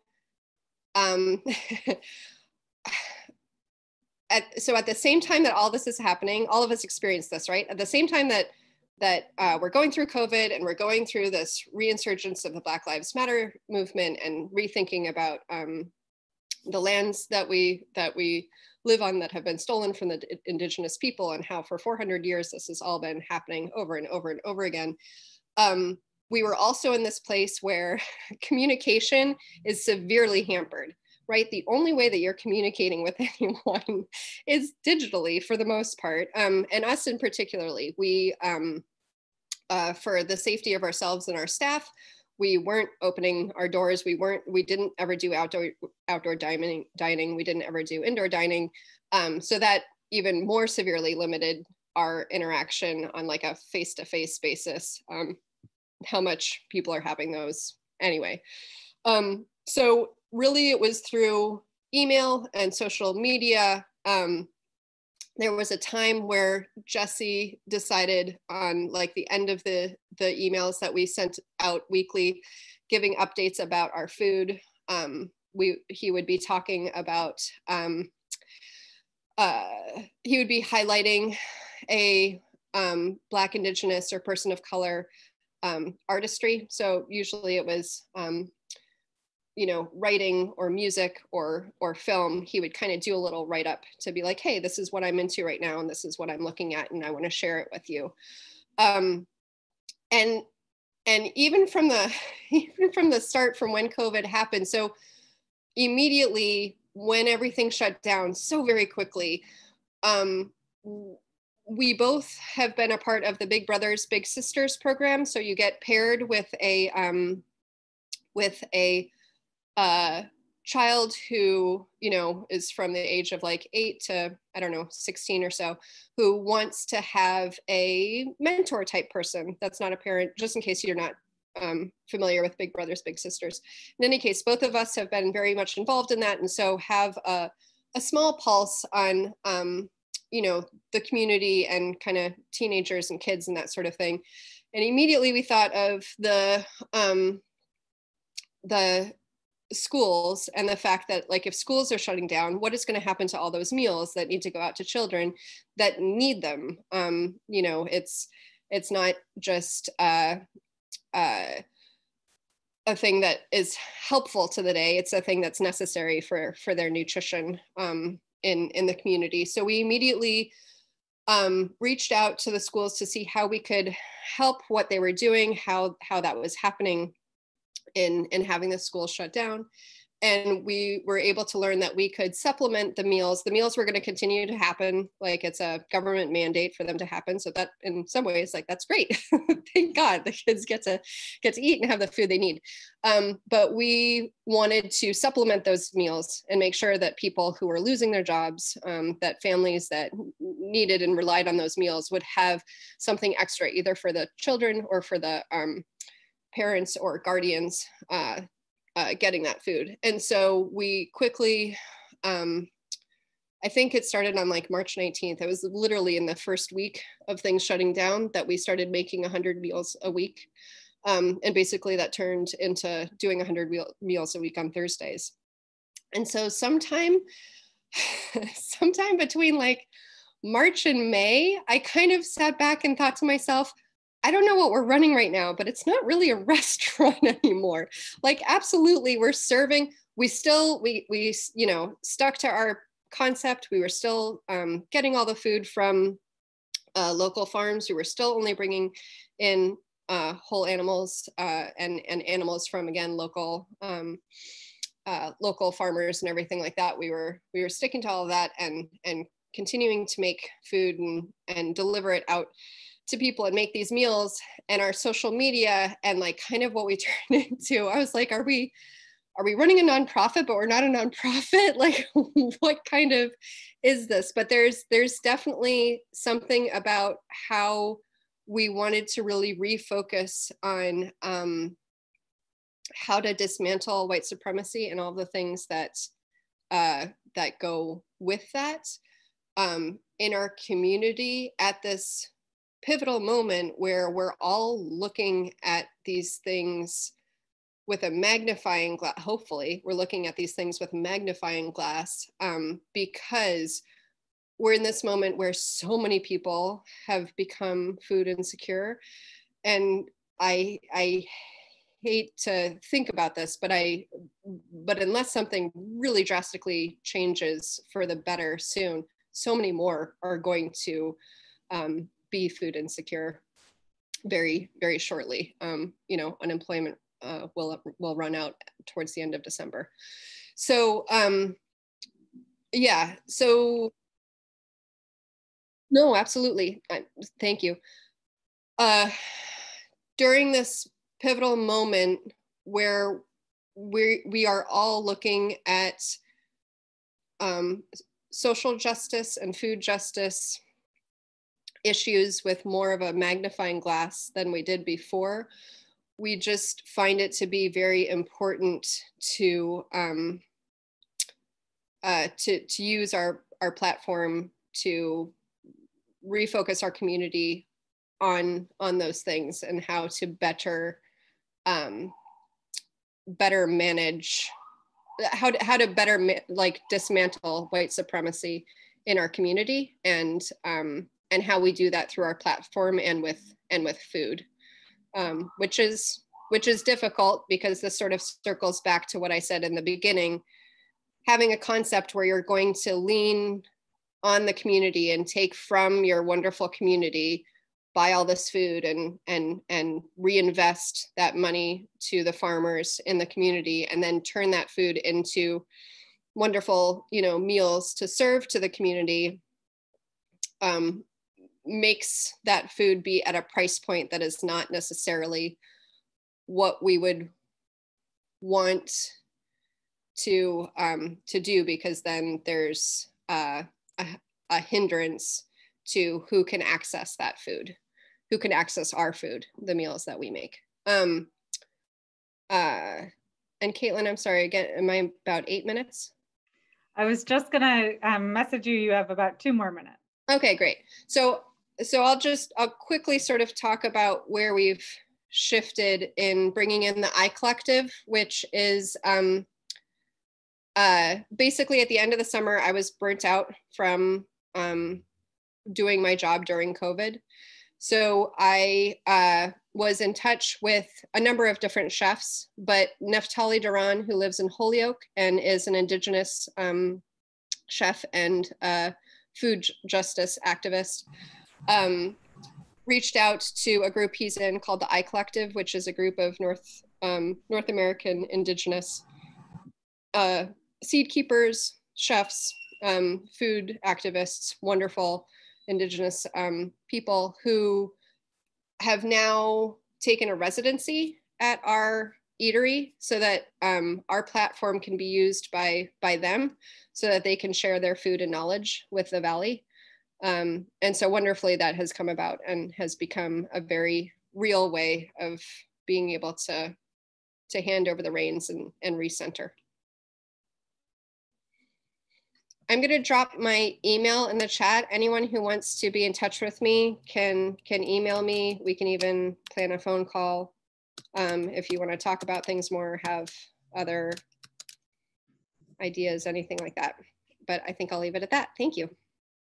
um, <laughs> at, so at the same time that all this is happening, all of us experience this, right? At the same time that that uh, we're going through COVID and we're going through this reinsurgence of the Black Lives Matter movement and rethinking about um, the lands that we that we live on that have been stolen from the indigenous people and how for 400 years this has all been happening over and over and over again. Um, we were also in this place where <laughs> communication is severely hampered right? The only way that you're communicating with <laughs> anyone is digitally for the most part. Um, and us in particularly, we, um, uh, for the safety of ourselves and our staff, we weren't opening our doors. We weren't, we didn't ever do outdoor outdoor dining, dining. We didn't ever do indoor dining. Um, so that even more severely limited our interaction on like a face-to-face basis. How much people are having those anyway. Um, so really it was through email and social media. Um, there was a time where Jesse decided on like the end of the the emails that we sent out weekly, giving updates about our food. Um, we he would be talking about um, uh, he would be highlighting a um, Black, Indigenous, or person of color um, artistry. So usually it was um, you know writing or music or or film he would kind of do a little write up to be like hey this is what i'm into right now and this is what i'm looking at and i want to share it with you um, and and even from the <laughs> even from the start from when covid happened so immediately when everything shut down so very quickly um, we both have been a part of the big brothers big sisters program so you get paired with a um, with a uh, child who you know is from the age of like eight to i don't know 16 or so who wants to have a mentor type person. That's not a parent just in case you're not um, familiar with big brothers big sisters. In any case both of us have been very much involved in that and so have a, a small pulse on um, you know the community and kind of teenagers and kids and that sort of thing. And immediately we thought of the um, the schools and the fact that like if schools are shutting down what is going to happen to all those meals that need to go out to children that need them? Um you know it's it's not just uh uh a thing that is helpful to the day. It's a thing that's necessary for for their nutrition. Um in in the community so we immediately um, reached out to the schools to see how we could help what they were doing how how that was happening in, in having the school shut down. And we were able to learn that we could supplement the meals. The meals were going to continue to happen, like it's a government mandate for them to happen. So that, in some ways, like that's great. <laughs> Thank God the kids get to get to eat and have the food they need. Um, but we wanted to supplement those meals and make sure that people who were losing their jobs, um, that families that needed and relied on those meals would have something extra, either for the children or for the um, parents or guardians uh, uh, getting that food. And so we quickly, um, I think it started on like March 19th. It was literally in the first week of things shutting down that we started making 100 meals a week. Um, and basically that turned into doing 100 meal, meals a week on Thursdays. And so sometime, <sighs> sometime between like March and May, I kind of sat back and thought to myself, I don't know what we're running right now, but it's not really a <laughs> restaurant anymore. Like, absolutely, we're serving. We still, we, we, you know, stuck to our concept. We were still um, getting all the food from uh, local farms. We were still only bringing in uh, whole animals uh, and and animals from again local um, uh, local farmers and everything like that. We were we were sticking to all of that and and continuing to make food and and deliver it out to people and make these meals and our social media and like kind of what we <laughs> turned into i was like are we are we running a nonprofit but we're not a nonprofit? <laughs> Like what kind of is this? But there's there's definitely something about how we wanted to really refocus on um, how to dismantle white supremacy and all the things that uh, that go with that um, in our community at this pivotal moment where we're all looking at these things with a magnifying glass hopefully we're looking at these things with magnifying glass um, because we're in this moment where so many people have become food insecure and i i hate to think about this but i but unless something really drastically changes for the better soon so many more are going to um, be food insecure very very shortly. Um, you know unemployment uh, will will run out towards the end of december. So um, yeah so no absolutely. I, thank you. Uh, during this pivotal moment where we we are all looking at um, social justice and food justice issues with more of a magnifying glass than we did before. We just find it to be very important to um, uh, to to use our our platform to refocus our community on on those things and how to better um, better manage how to, how to better like dismantle white supremacy in our community and um, and how we do that through our platform and with and with food um, which is which is difficult because this sort of circles back to what i said in the beginning having a concept where you're going to lean on the community and take from your wonderful community buy all this food and and and reinvest that money to the farmers in the community and then turn that food into wonderful you know meals to serve to the community um, makes that food be at a price point that is not necessarily what we would want to um, to do because then there's uh, a, a hindrance to who can access that food who can access our food, the meals that we make. Um, uh, and Caitlin, I'm sorry again, am I about eight minutes? I was just gonna um, message you. You have about two more minutes. Okay, great. So, so I'll just I'll quickly sort of talk about where we've shifted in bringing in the I Collective, which is um, uh, basically at the end of the summer, I was burnt out from um, doing my job during COVID. So I uh, was in touch with a number of different chefs, but Neftali Duran, who lives in Holyoke and is an Indigenous um, chef and uh, food justice activist, um, reached out to a group he's in called the I Collective, which is a group of North um, North American Indigenous uh, seed keepers, chefs, um, food activists, wonderful indigenous um, people who have now taken a residency at our eatery so that um, our platform can be used by by them so that they can share their food and knowledge with the valley um, and so wonderfully that has come about and has become a very real way of being able to to hand over the reins and, and recenter I'm going to drop my email in the chat. Anyone who wants to be in touch with me can can email me. We can even plan a phone call um, if you want to talk about things more, have other ideas, anything like that. But I think I'll leave it at that. Thank you.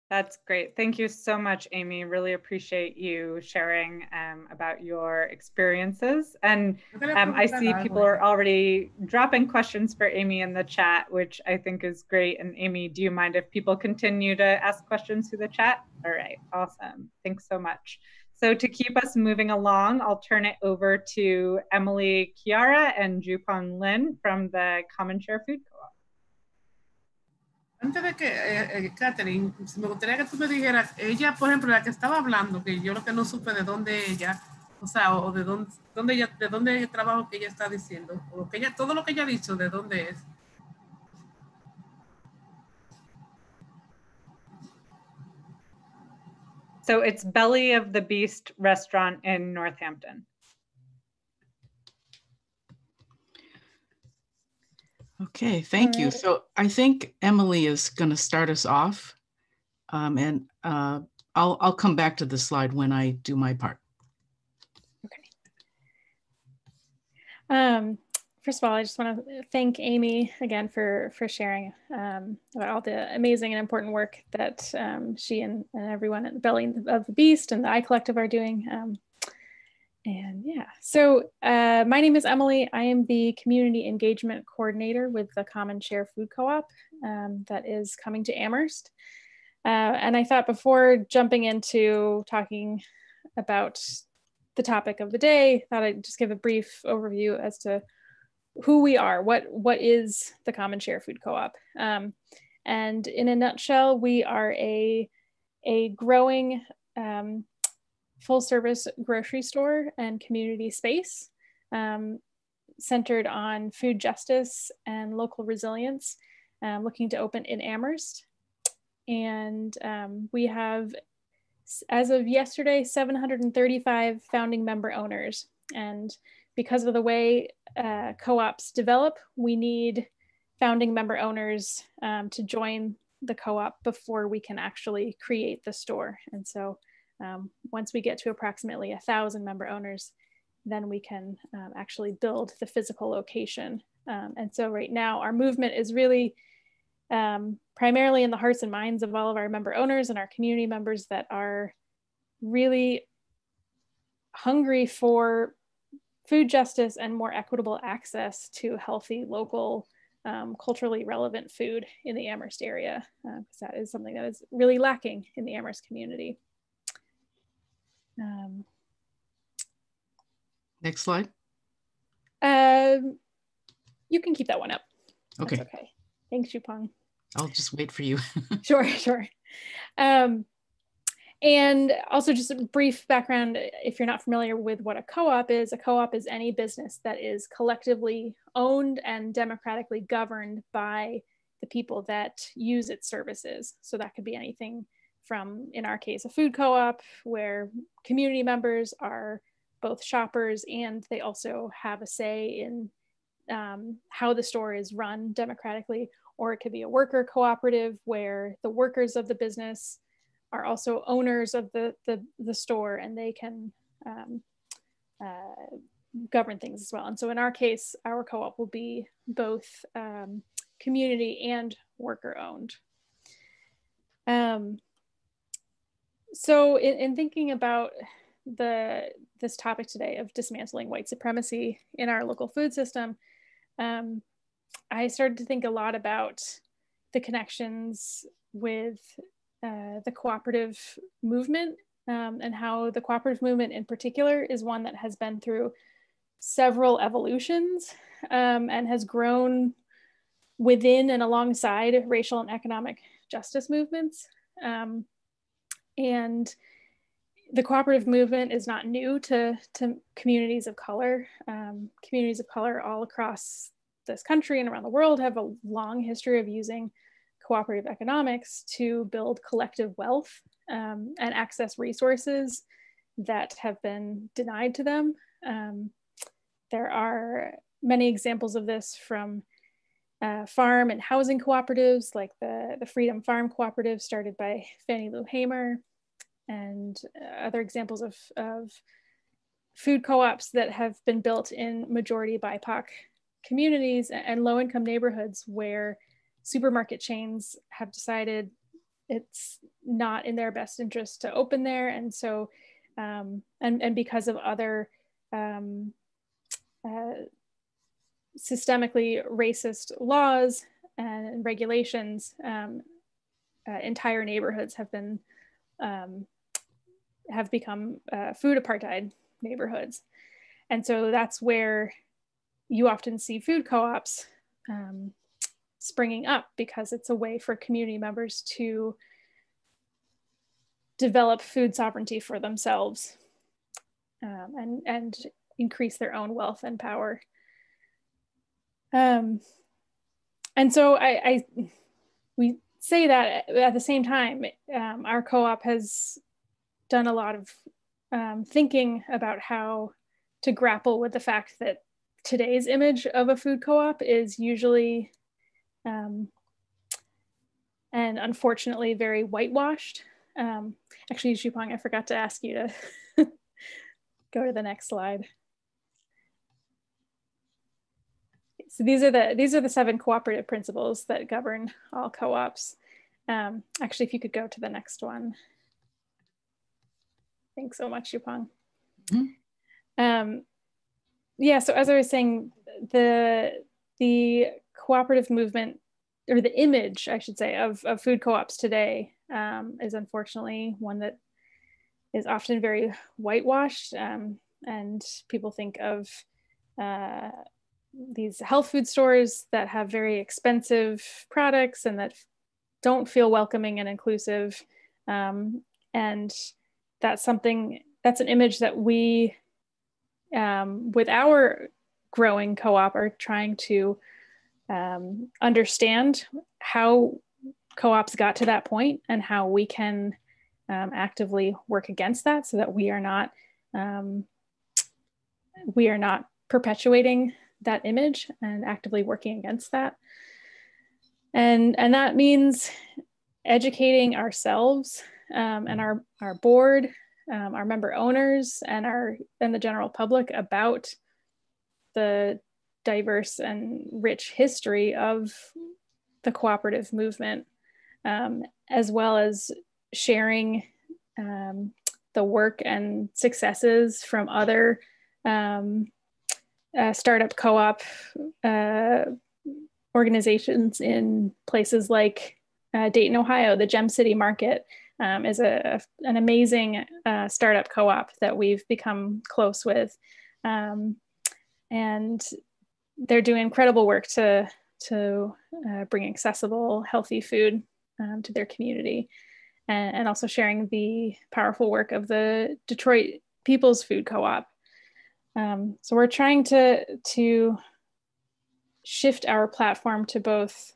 That's great. Thank you so much, Amy. Really appreciate you sharing um, about your experiences. And um, I see people are already dropping questions for Amy in the chat, which I think is great. And Amy, do you mind if people continue to ask questions through the chat? All right, awesome. Thanks so much. So to keep us moving along, I'll turn it over to Emily Chiara and Jupong Lin from the Common Share Food Antes de que, eh, eh, Catherine, me gustaría que tú me dijeras, ella, por ejemplo, la que estaba hablando, que yo lo que no supe de dónde ella, o sea, o de dónde, dónde ella, de dónde el trabajo que ella está diciendo, o que ella, todo lo que ella ha dicho, de dónde es. So it's Belly of the Beast restaurant in Northampton. Okay, thank you. So I think Emily is going to start us off. Um, and uh, I'll, I'll come back to the slide when I do my part. Um, first of all, I just want to thank Amy again for for sharing um, about all the amazing and important work that um, she and, and everyone at the Belly of the Beast and the I Collective are doing. And yeah, so uh, my name is Emily. I am the Community Engagement Coordinator with the Common Share Food Co-op um, that is coming to Amherst. Uh, and I thought before jumping into talking about the topic of the day, thought I'd just give a brief overview as to who we are, what what is the Common Share Food Co-op, um, and in a nutshell, we are a a growing um, full service grocery store and community space um, centered on food justice and local resilience, um, looking to open in Amherst. And um, we have, as of yesterday, 735 founding member owners. And because of the way uh, co-ops develop, we need founding member owners um, to join the co-op before we can actually create the store. And so um, once we get to approximately a thousand member owners, then we can um, actually build the physical location. Um, and so right now our movement is really um, primarily in the hearts and minds of all of our member owners and our community members that are really hungry for food justice and more equitable access to healthy local um, culturally relevant food in the Amherst area because uh, that is something that is really lacking in the Amherst community. Um, Next slide. um, you can keep that one up. That's Okay, okay. Thanks, Yupeng. I'll just wait for you. <laughs> Sure, sure. Um, and also just a brief background, if you're not familiar with what a co-op is, a co-op is any business that is collectively owned and democratically governed by the people that use its services. So that could be anything from, in our case, a food co-op where community members are both shoppers and they also have a say in um, how the store is run democratically, or it could be a worker cooperative where the workers of the business are also owners of the the, the store and they can um, uh, govern things as well. And so in our case, our co-op will be both um, community and worker owned. Um, so in, in thinking about the this topic today of dismantling white supremacy in our local food system, um, I started to think a lot about the connections with uh, the cooperative movement um, and how the cooperative movement in particular is one that has been through several evolutions um, and has grown within and alongside racial and economic justice movements. Um, and the cooperative movement is not new to, to communities of color. Um, communities of color all across this country and around the world have a long history of using cooperative economics to build collective wealth um, and access resources that have been denied to them. Um, there are many examples of this from uh, farm and housing cooperatives like the, the Freedom Farm Cooperative started by Fannie Lou Hamer and uh, other examples of, of food co-ops that have been built in majority BIPOC communities and low income neighborhoods where supermarket chains have decided it's not in their best interest to open there. And so, um, and, and because of other um, uh, systemically racist laws and regulations, um, uh, entire neighborhoods have been um, have become uh, food apartheid neighborhoods, and so that's where you often see food co-ops um, springing up because it's a way for community members to develop food sovereignty for themselves um, and and increase their own wealth and power. Um, and so I, I, we say that at the same time, um, our co-op has done a lot of um, thinking about how to grapple with the fact that today's image of a food co-op is usually um, and unfortunately very whitewashed. Um, actually, Shupang, I forgot to ask you to <laughs> go to the next slide. So these are the these are the seven cooperative principles that govern all co-ops. Um, actually, if you could go to the next one. Thanks so much, Zhipeng. Mm -hmm. um, yeah, so as I was saying, the the cooperative movement or the image, I should say, of, of food co-ops today um, is unfortunately one that is often very whitewashed. Um, and people think of uh, these health food stores that have very expensive products and that don't feel welcoming and inclusive. Um, and that's something, that's an image that we, um, with our growing co-op, are trying to um, understand how co-ops got to that point and how we can um, actively work against that so that we are not um, we are not perpetuating that image and actively working against that. And and that means educating ourselves um, and our our board um, our member owners and our and the general public about the diverse and rich history of the cooperative movement, um, as well as sharing um, the work and successes from other um, uh, startup co-op uh, organizations in places like uh, Dayton, Ohio. The Gem City Market um, is a, an amazing uh, startup co-op that we've become close with. Um, and they're doing incredible work to to uh, bring accessible, healthy food um, to their community, and, and, also sharing the powerful work of the Detroit People's Food Co-op. Um, so we're trying to to shift our platform to both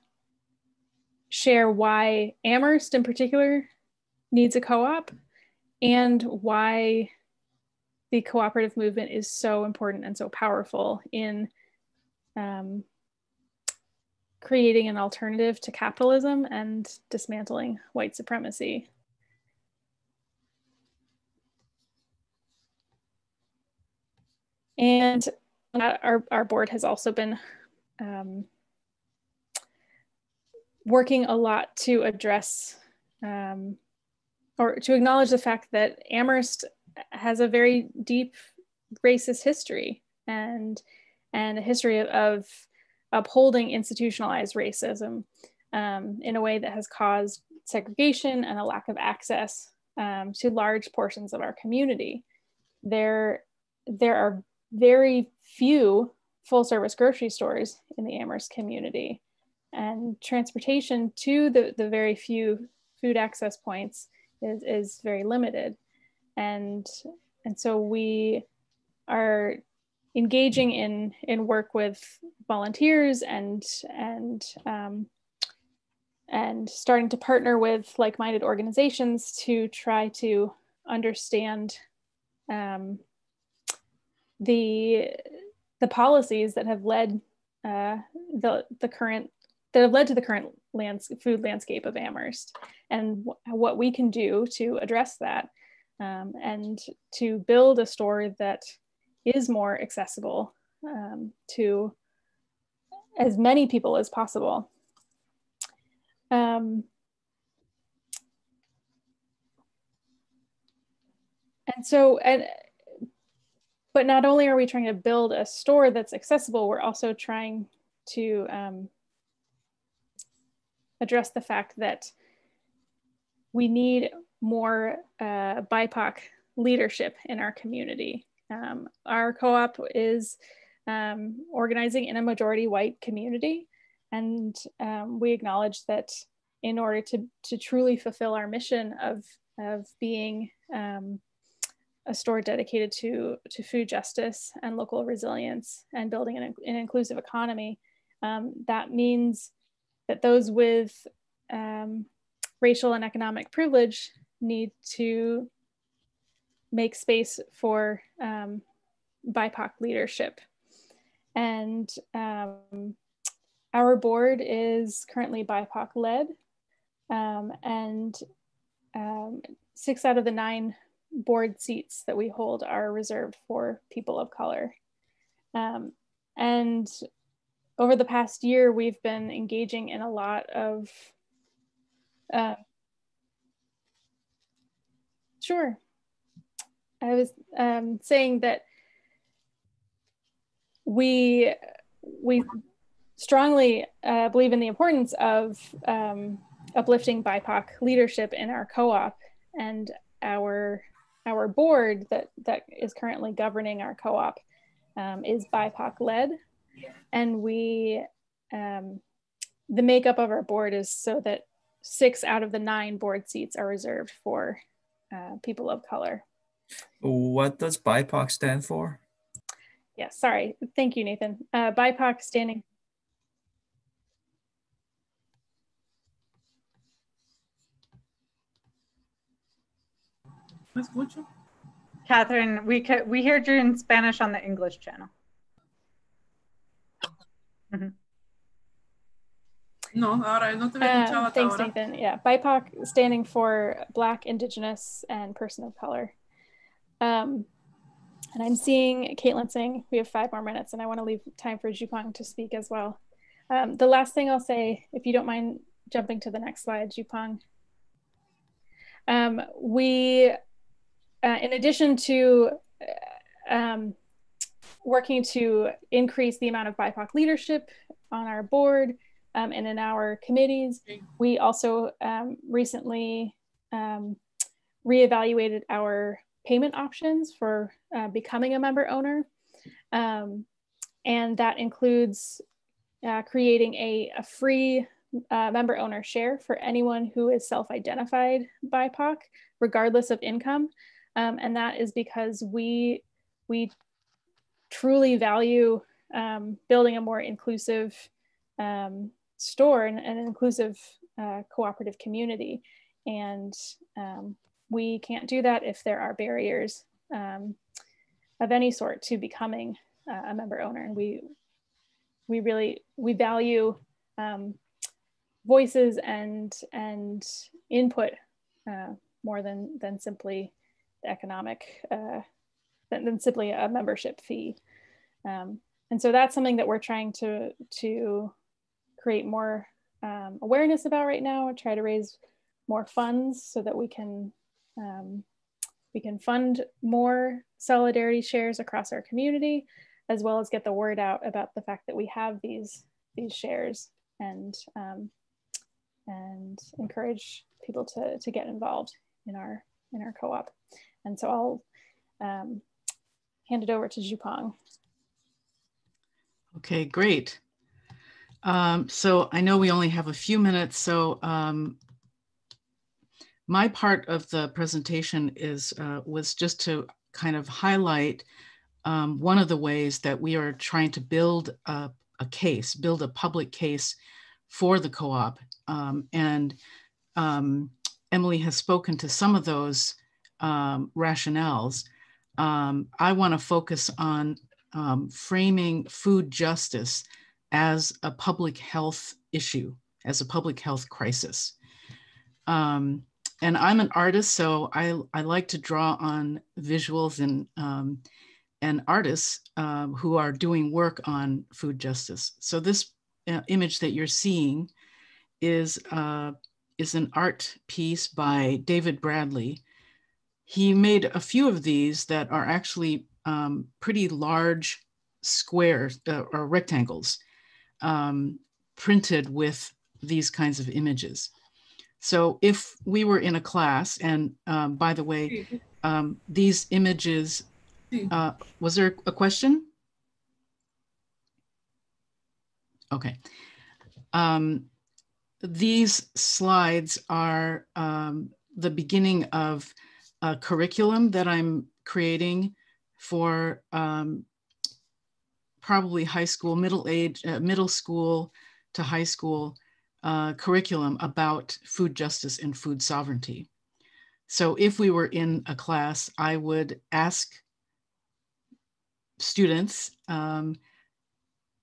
share why Amherst in particular needs a co-op and why the cooperative movement is so important and so powerful in um, creating an alternative to capitalism and dismantling white supremacy. And our, our board has also been um, working a lot to address um, or to acknowledge the fact that Amherst has a very deep racist history and and a history of, of upholding institutionalized racism um, in a way that has caused segregation and a lack of access um, to large portions of our community. There, there are very few full service grocery stores in the Amherst community and transportation to the, the very few food access points is, is very limited. And, and so we are engaging in in work with volunteers and and um, and starting to partner with like-minded organizations to try to understand um, the the policies that have led uh, the the current that have led to the current lands, food landscape of Amherst and what we can do to address that um, and to build a store that is more accessible um, to as many people as possible. Um, and so, and but not only are we trying to build a store that's accessible, we're also trying to um, address the fact that we need more uh, BIPOC leadership in our community. Um, our co-op is um, organizing in a majority white community. And um, we acknowledge that in order to, to truly fulfill our mission of, of being um, a store dedicated to, to food justice and local resilience and building an, an inclusive economy, um, that means that those with um, racial and economic privilege need to make space for um, BIPOC leadership. And um, our board is currently BIPOC led, um, and um, six out of the nine board seats that we hold are reserved for people of color. Um, and over the past year, we've been engaging in a lot of. Uh, sure. I was um, saying that we we strongly uh, believe in the importance of um, uplifting BIPOC leadership in our co-op and our our board that that is currently governing our co-op um, is BIPOC led, and we um, the makeup of our board is so that six out of the nine board seats are reserved for uh, people of color. What does BIPOC stand for? Yeah, sorry. Thank you, Nathan. Uh, BIPOC standing. Catherine, we could, we heard you in Spanish on the English channel. Mhm. No, ahora no te hasta thanks, ahora. Nathan. Yeah, BIPOC standing for Black, Indigenous, and Person of Color. Um, and I'm seeing Caitlin saying we have five more minutes, and I want to leave time for Zhipeng to speak as well. Um, the last thing I'll say, if you don't mind jumping to the next slide, Zhipeng. Um, we, uh, in addition to uh, um, working to increase the amount of BIPOC leadership on our board um, and in our committees, we also um, recently um, reevaluated our payment options for uh, becoming a member owner. Um, and that includes uh, creating a, a free uh, member owner share for anyone who is self-identified BIPOC, regardless of income. Um, and that is because we, we truly value um, building a more inclusive um, store and an inclusive uh, cooperative community. And um, we can't do that if there are barriers um, of any sort to becoming uh, a member owner. And we, we really, we value um, voices and, and input uh, more than, than simply the economic, uh, than, simply a membership fee. Um, and so that's something that we're trying to, to create more um, awareness about right now, try to raise more funds so that we can um, we can fund more solidarity shares across our community, as well as get the word out about the fact that we have these these shares and um, and encourage people to to get involved in our in our co-op. And so I'll um, hand it over to Zhipeng. Okay, great. Um, so I know we only have a few minutes, so um, my part of the presentation is uh, was just to kind of highlight um, one of the ways that we are trying to build a, a case, build a public case for the co-op. Um, and um, Emily has spoken to some of those um, rationales. Um, I want to focus on um, framing food justice as a public health issue, as a public health crisis. Um, and I'm an artist, so I, I like to draw on visuals and, um, and artists um, who are doing work on food justice. So this uh, image that you're seeing is, uh, is an art piece by David Bradley. He made a few of these that are actually um, pretty large squares uh, or rectangles um, printed with these kinds of images. So if we were in a class, and um, by the way, um, these images, uh, was there a question? Okay. Um, these slides are um, the beginning of a curriculum that I'm creating for um, probably high school, middle age, uh, middle school to high school uh, curriculum about food justice and food sovereignty. So if we were in a class, I would ask students, um,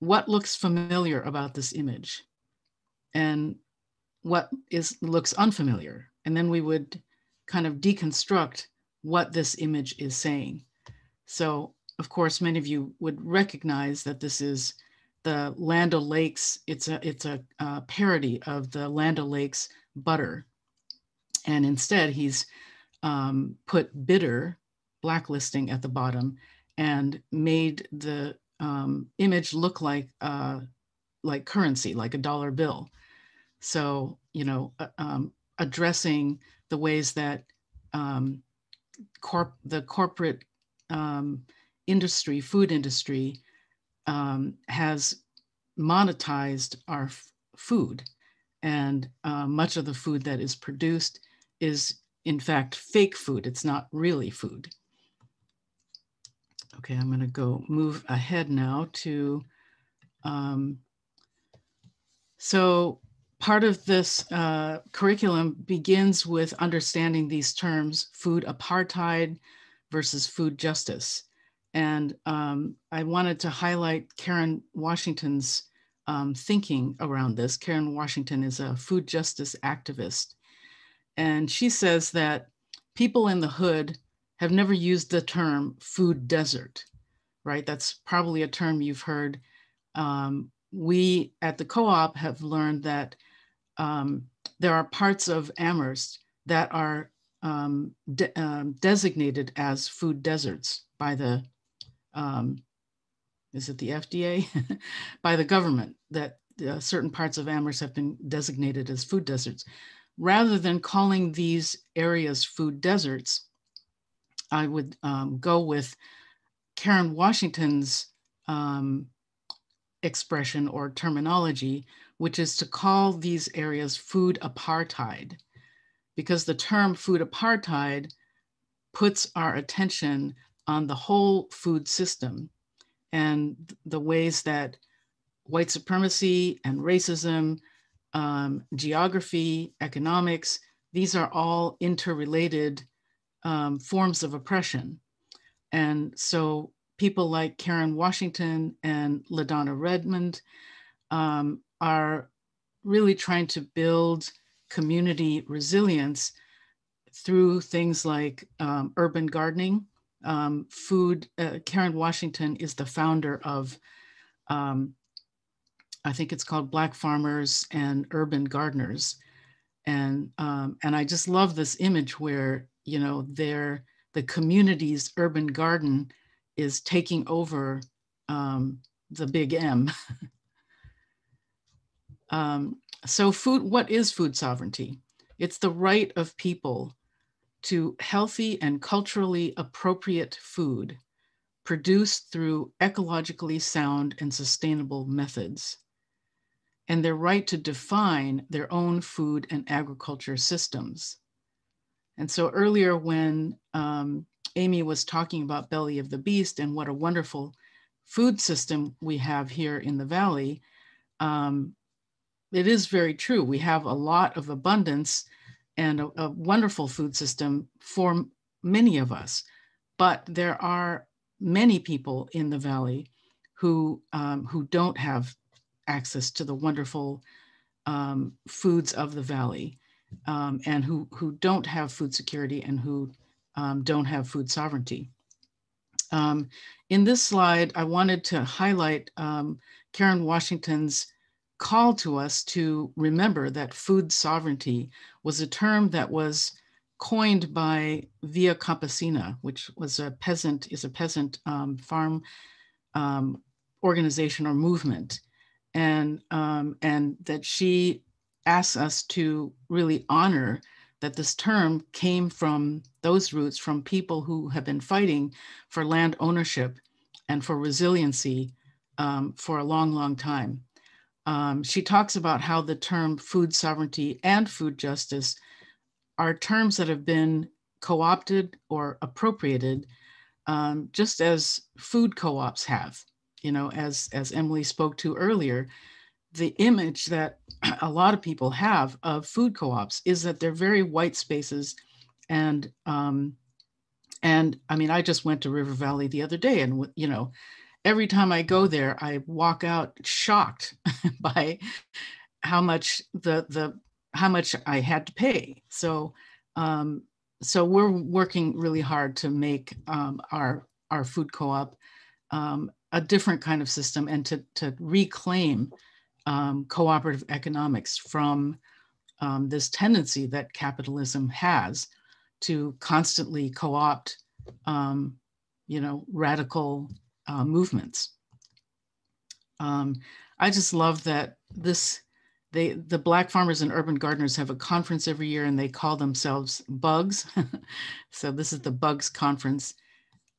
what looks familiar about this image and what is looks unfamiliar. And then we would kind of deconstruct what this image is saying. So of course, many of you would recognize that this is the Land O'Lakes. It's a, it's a uh, parody of the Land O'Lakes butter. And instead he's um, put bitter blacklisting at the bottom and made the um, image look like uh, like currency, like a dollar bill. So, you know, uh, um, addressing the ways that um, corp the corporate um, industry, food industry, um, has monetized our food. And uh, much of the food that is produced is, in fact, fake food. It's not really food. Okay, I'm going to go move ahead now to. Um, so, part of this uh, curriculum begins with understanding these terms food apartheid versus food justice. And um, I wanted to highlight Karen Washington's um, thinking around this. Karen Washington is a food justice activist. And she says that people in the hood have never used the term food desert, right? That's probably a term you've heard. Um, we at the co-op have learned that um, there are parts of Amherst that are um, de um, designated as food deserts by the um, is it the FDA, <laughs> by the government that uh, certain parts of Amherst have been designated as food deserts. Rather than calling these areas food deserts, I would um, go with Karen Washington's um, expression or terminology, which is to call these areas food apartheid, because the term food apartheid puts our attention on the whole food system and the ways that white supremacy and racism, um, geography, economics, these are all interrelated um, forms of oppression. And so people like Karen Washington and LaDonna Redmond um, are really trying to build community resilience through things like um, urban gardening, um, food. Uh, Karen Washington is the founder of, um, I think it's called Black Farmers and Urban Gardeners, and um, and I just love this image where you know they're the community's urban garden is taking over um, the big M. <laughs> Um, so food, what is food sovereignty? It's the right of people to healthy and culturally appropriate food produced through ecologically sound and sustainable methods, and their right to define their own food and agriculture systems. And so earlier when um, Amy was talking about Belly of the Beast and what a wonderful food system we have here in the Valley, um, it is very true. We have a lot of abundance and a, a wonderful food system for many of us. But there are many people in the valley who um, who don't have access to the wonderful um, foods of the valley, um, and who who don't have food security and who um, don't have food sovereignty. Um, in this slide, I wanted to highlight um, Karen Washington's call to us to remember that food sovereignty was a term that was coined by Via Campesina, which was a peasant, is a peasant um, farm um, organization or movement. And, um, and that she asks us to really honor that this term came from those roots from people who have been fighting for land ownership and for resiliency um, for a long, long time um, she talks about how the term food sovereignty and food justice are terms that have been co-opted or appropriated um, just as food co-ops have you know as as emily spoke to earlier. The image that <clears throat> a lot of people have of food co-ops is that they're very white spaces and um, and i mean i just went to river valley the other day and you know every time I go there, I walk out shocked <laughs> by how much the the how much I had to pay. So um, so we're working really hard to make um, our our food co-op um, a different kind of system and to to reclaim um, cooperative economics from um, this tendency that capitalism has to constantly co-opt, um, you know, radical uh, movements. Um, I just love that this, they, the Black Farmers and Urban Gardeners have a conference every year and they call themselves Bugs. <laughs> so this is the Bugs Conference.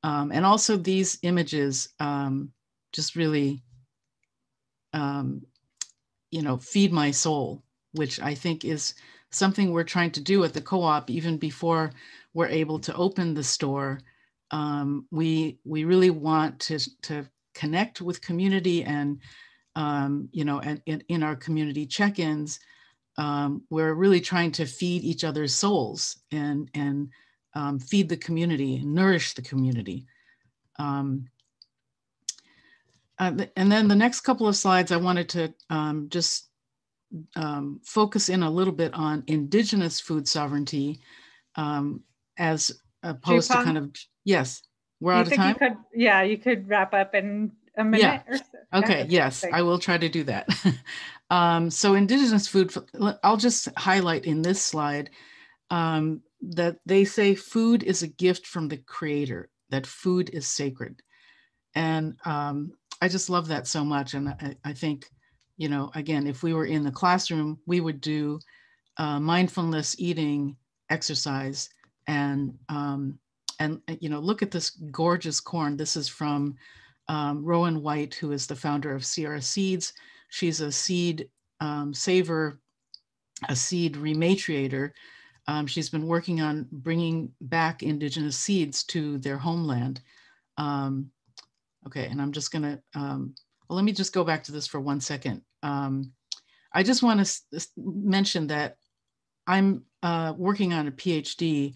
Um, and also these images um, just really, um, you know, feed my soul, which I think is something we're trying to do at the co-op even before we're able to open the store. Um, we we really want to to connect with community and um, you know and, and, in our community check-ins um, we're really trying to feed each other's souls and and um, feed the community nourish the community. Um, uh, and then the next couple of slides I wanted to um, just um, focus in a little bit on indigenous food sovereignty um, as opposed to kind of yes. We're out of time you could, yeah you could wrap up in a minute yeah. or so. Okay yes i will try to do that. <laughs> Um, so indigenous food i'll just highlight in this slide um, that they say food is a gift from the creator that food is sacred. And um, i just love that so much and I, I think you know, again, if we were in the classroom, we would do uh, mindfulness eating exercise and um, and uh, you know, look at this gorgeous corn. This is from um, Rowan White, who is the founder of Sierra Seeds. She's a seed um, saver, a seed rematriator. Um, she's been working on bringing back indigenous seeds to their homeland. Um, okay, and I'm just gonna, um, well, let me just go back to this for one second um, I just want to mention that I'm uh, working on a PhD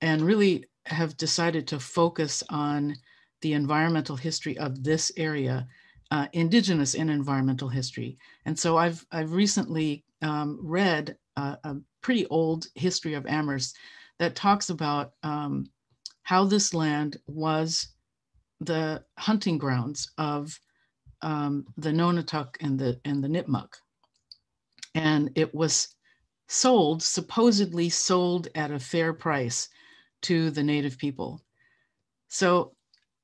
and really have decided to focus on the environmental history of this area, uh, indigenous and environmental history. And so I've, I've recently um, read a pretty old history of Amherst that talks about um, how this land was the hunting grounds of um, the Nonotuck and the and the Nipmuc, and it was sold supposedly sold at a fair price to the native people. So,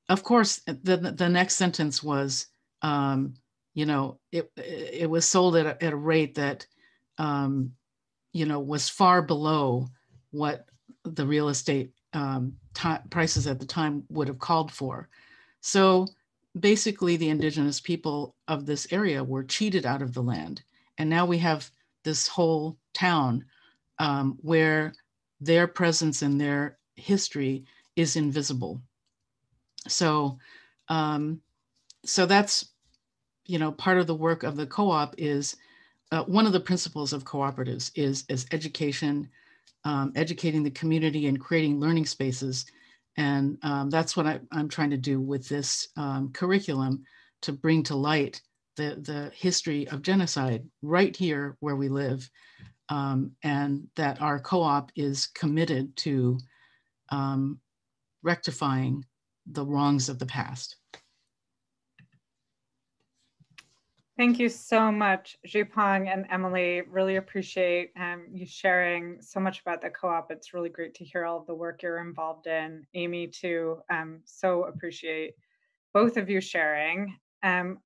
of course, the the next sentence was, um, you know, it it was sold at a, at a rate that, um, you know, was far below what the real estate um, prices at the time would have called for. So basically the indigenous people of this area were cheated out of the land. And now we have this whole town um, where their presence and their history is invisible. So, um, so that's, you know, part of the work of the co-op is uh, one of the principles of cooperatives is, is education, um, educating the community and creating learning spaces and um, that's what I, am trying to do with this um, curriculum to bring to light the, the history of genocide right here where we live. Um, and that our co-op is committed to um, rectifying the wrongs of the past. Thank you so much, Zhipeng and Emily. Really appreciate um, you sharing so much about the co-op. It's really great to hear all of the work you're involved in. Amy, too, um, so appreciate both of you sharing. Um,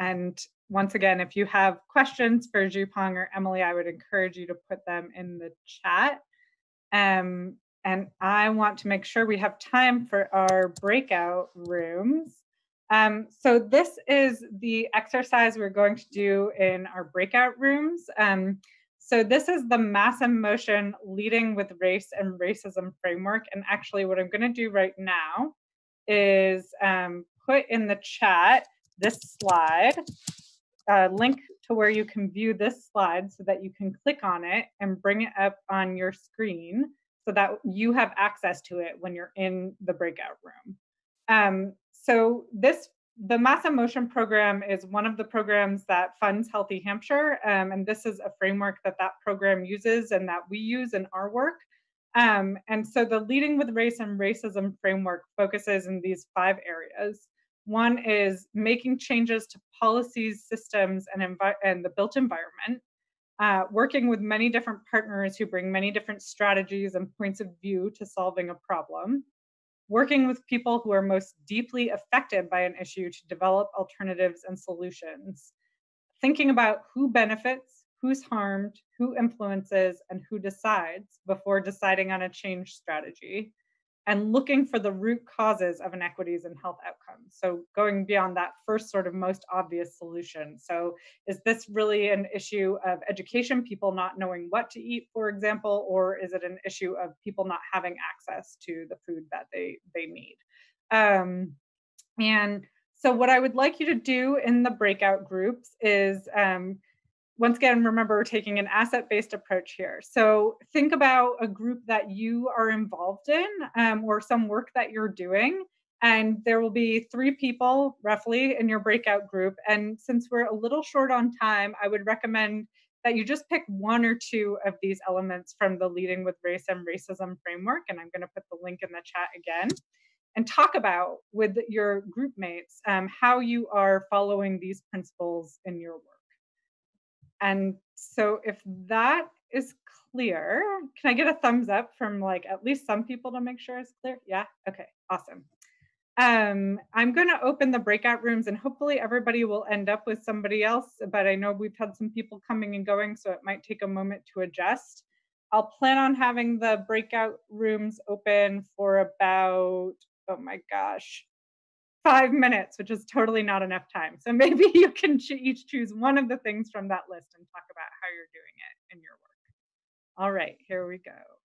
and once again, if you have questions for Zhipeng or Emily, I would encourage you to put them in the chat. Um, and I want to make sure we have time for our breakout rooms. Um, so this is the exercise we're going to do in our breakout rooms. Um, so this is the mass in motion leading with race and racism framework. And actually what I'm gonna do right now is um, put in the chat this slide, a link to where you can view this slide so that you can click on it and bring it up on your screen so that you have access to it when you're in the breakout room. Um, so this the Mass in Motion program is one of the programs that funds Healthy Hampshire, um, and this is a framework that that program uses and that we use in our work. Um, and so the Leading with Race and Racism framework focuses in these five areas. One is making changes to policies, systems, and, envi- and the built environment, uh, working with many different partners who bring many different strategies and points of view to solving a problem, working with people who are most deeply affected by an issue to develop alternatives and solutions, thinking about who benefits, who's harmed, who influences, and who decides before deciding on a change strategy, and looking for the root causes of inequities in health outcomes. So going beyond that first sort of most obvious solution. So is this really an issue of education, people not knowing what to eat, for example, or is it an issue of people not having access to the food that they, they need? Um, and so what I would like you to do in the breakout groups is um, once again, remember we're taking an asset-based approach here. So think about a group that you are involved in um, or some work that you're doing. And there will be three people roughly in your breakout group. And since we're a little short on time, I would recommend that you just pick one or two of these elements from the Leading with Race and Racism framework. And I'm gonna put the link in the chat again and talk about with your group mates um, how you are following these principles in your work. And so if that is clear, can I get a thumbs up from like at least some people to make sure it's clear? Yeah, okay, awesome. Um, I'm gonna open the breakout rooms and hopefully everybody will end up with somebody else, but I know we've had some people coming and going, so it might take a moment to adjust. I'll plan on having the breakout rooms open for about, oh my gosh, five minutes, which is totally not enough time. So maybe <laughs> you can ch- each choose one of the things from that list and talk about how you're doing it in your work. All right, here we go.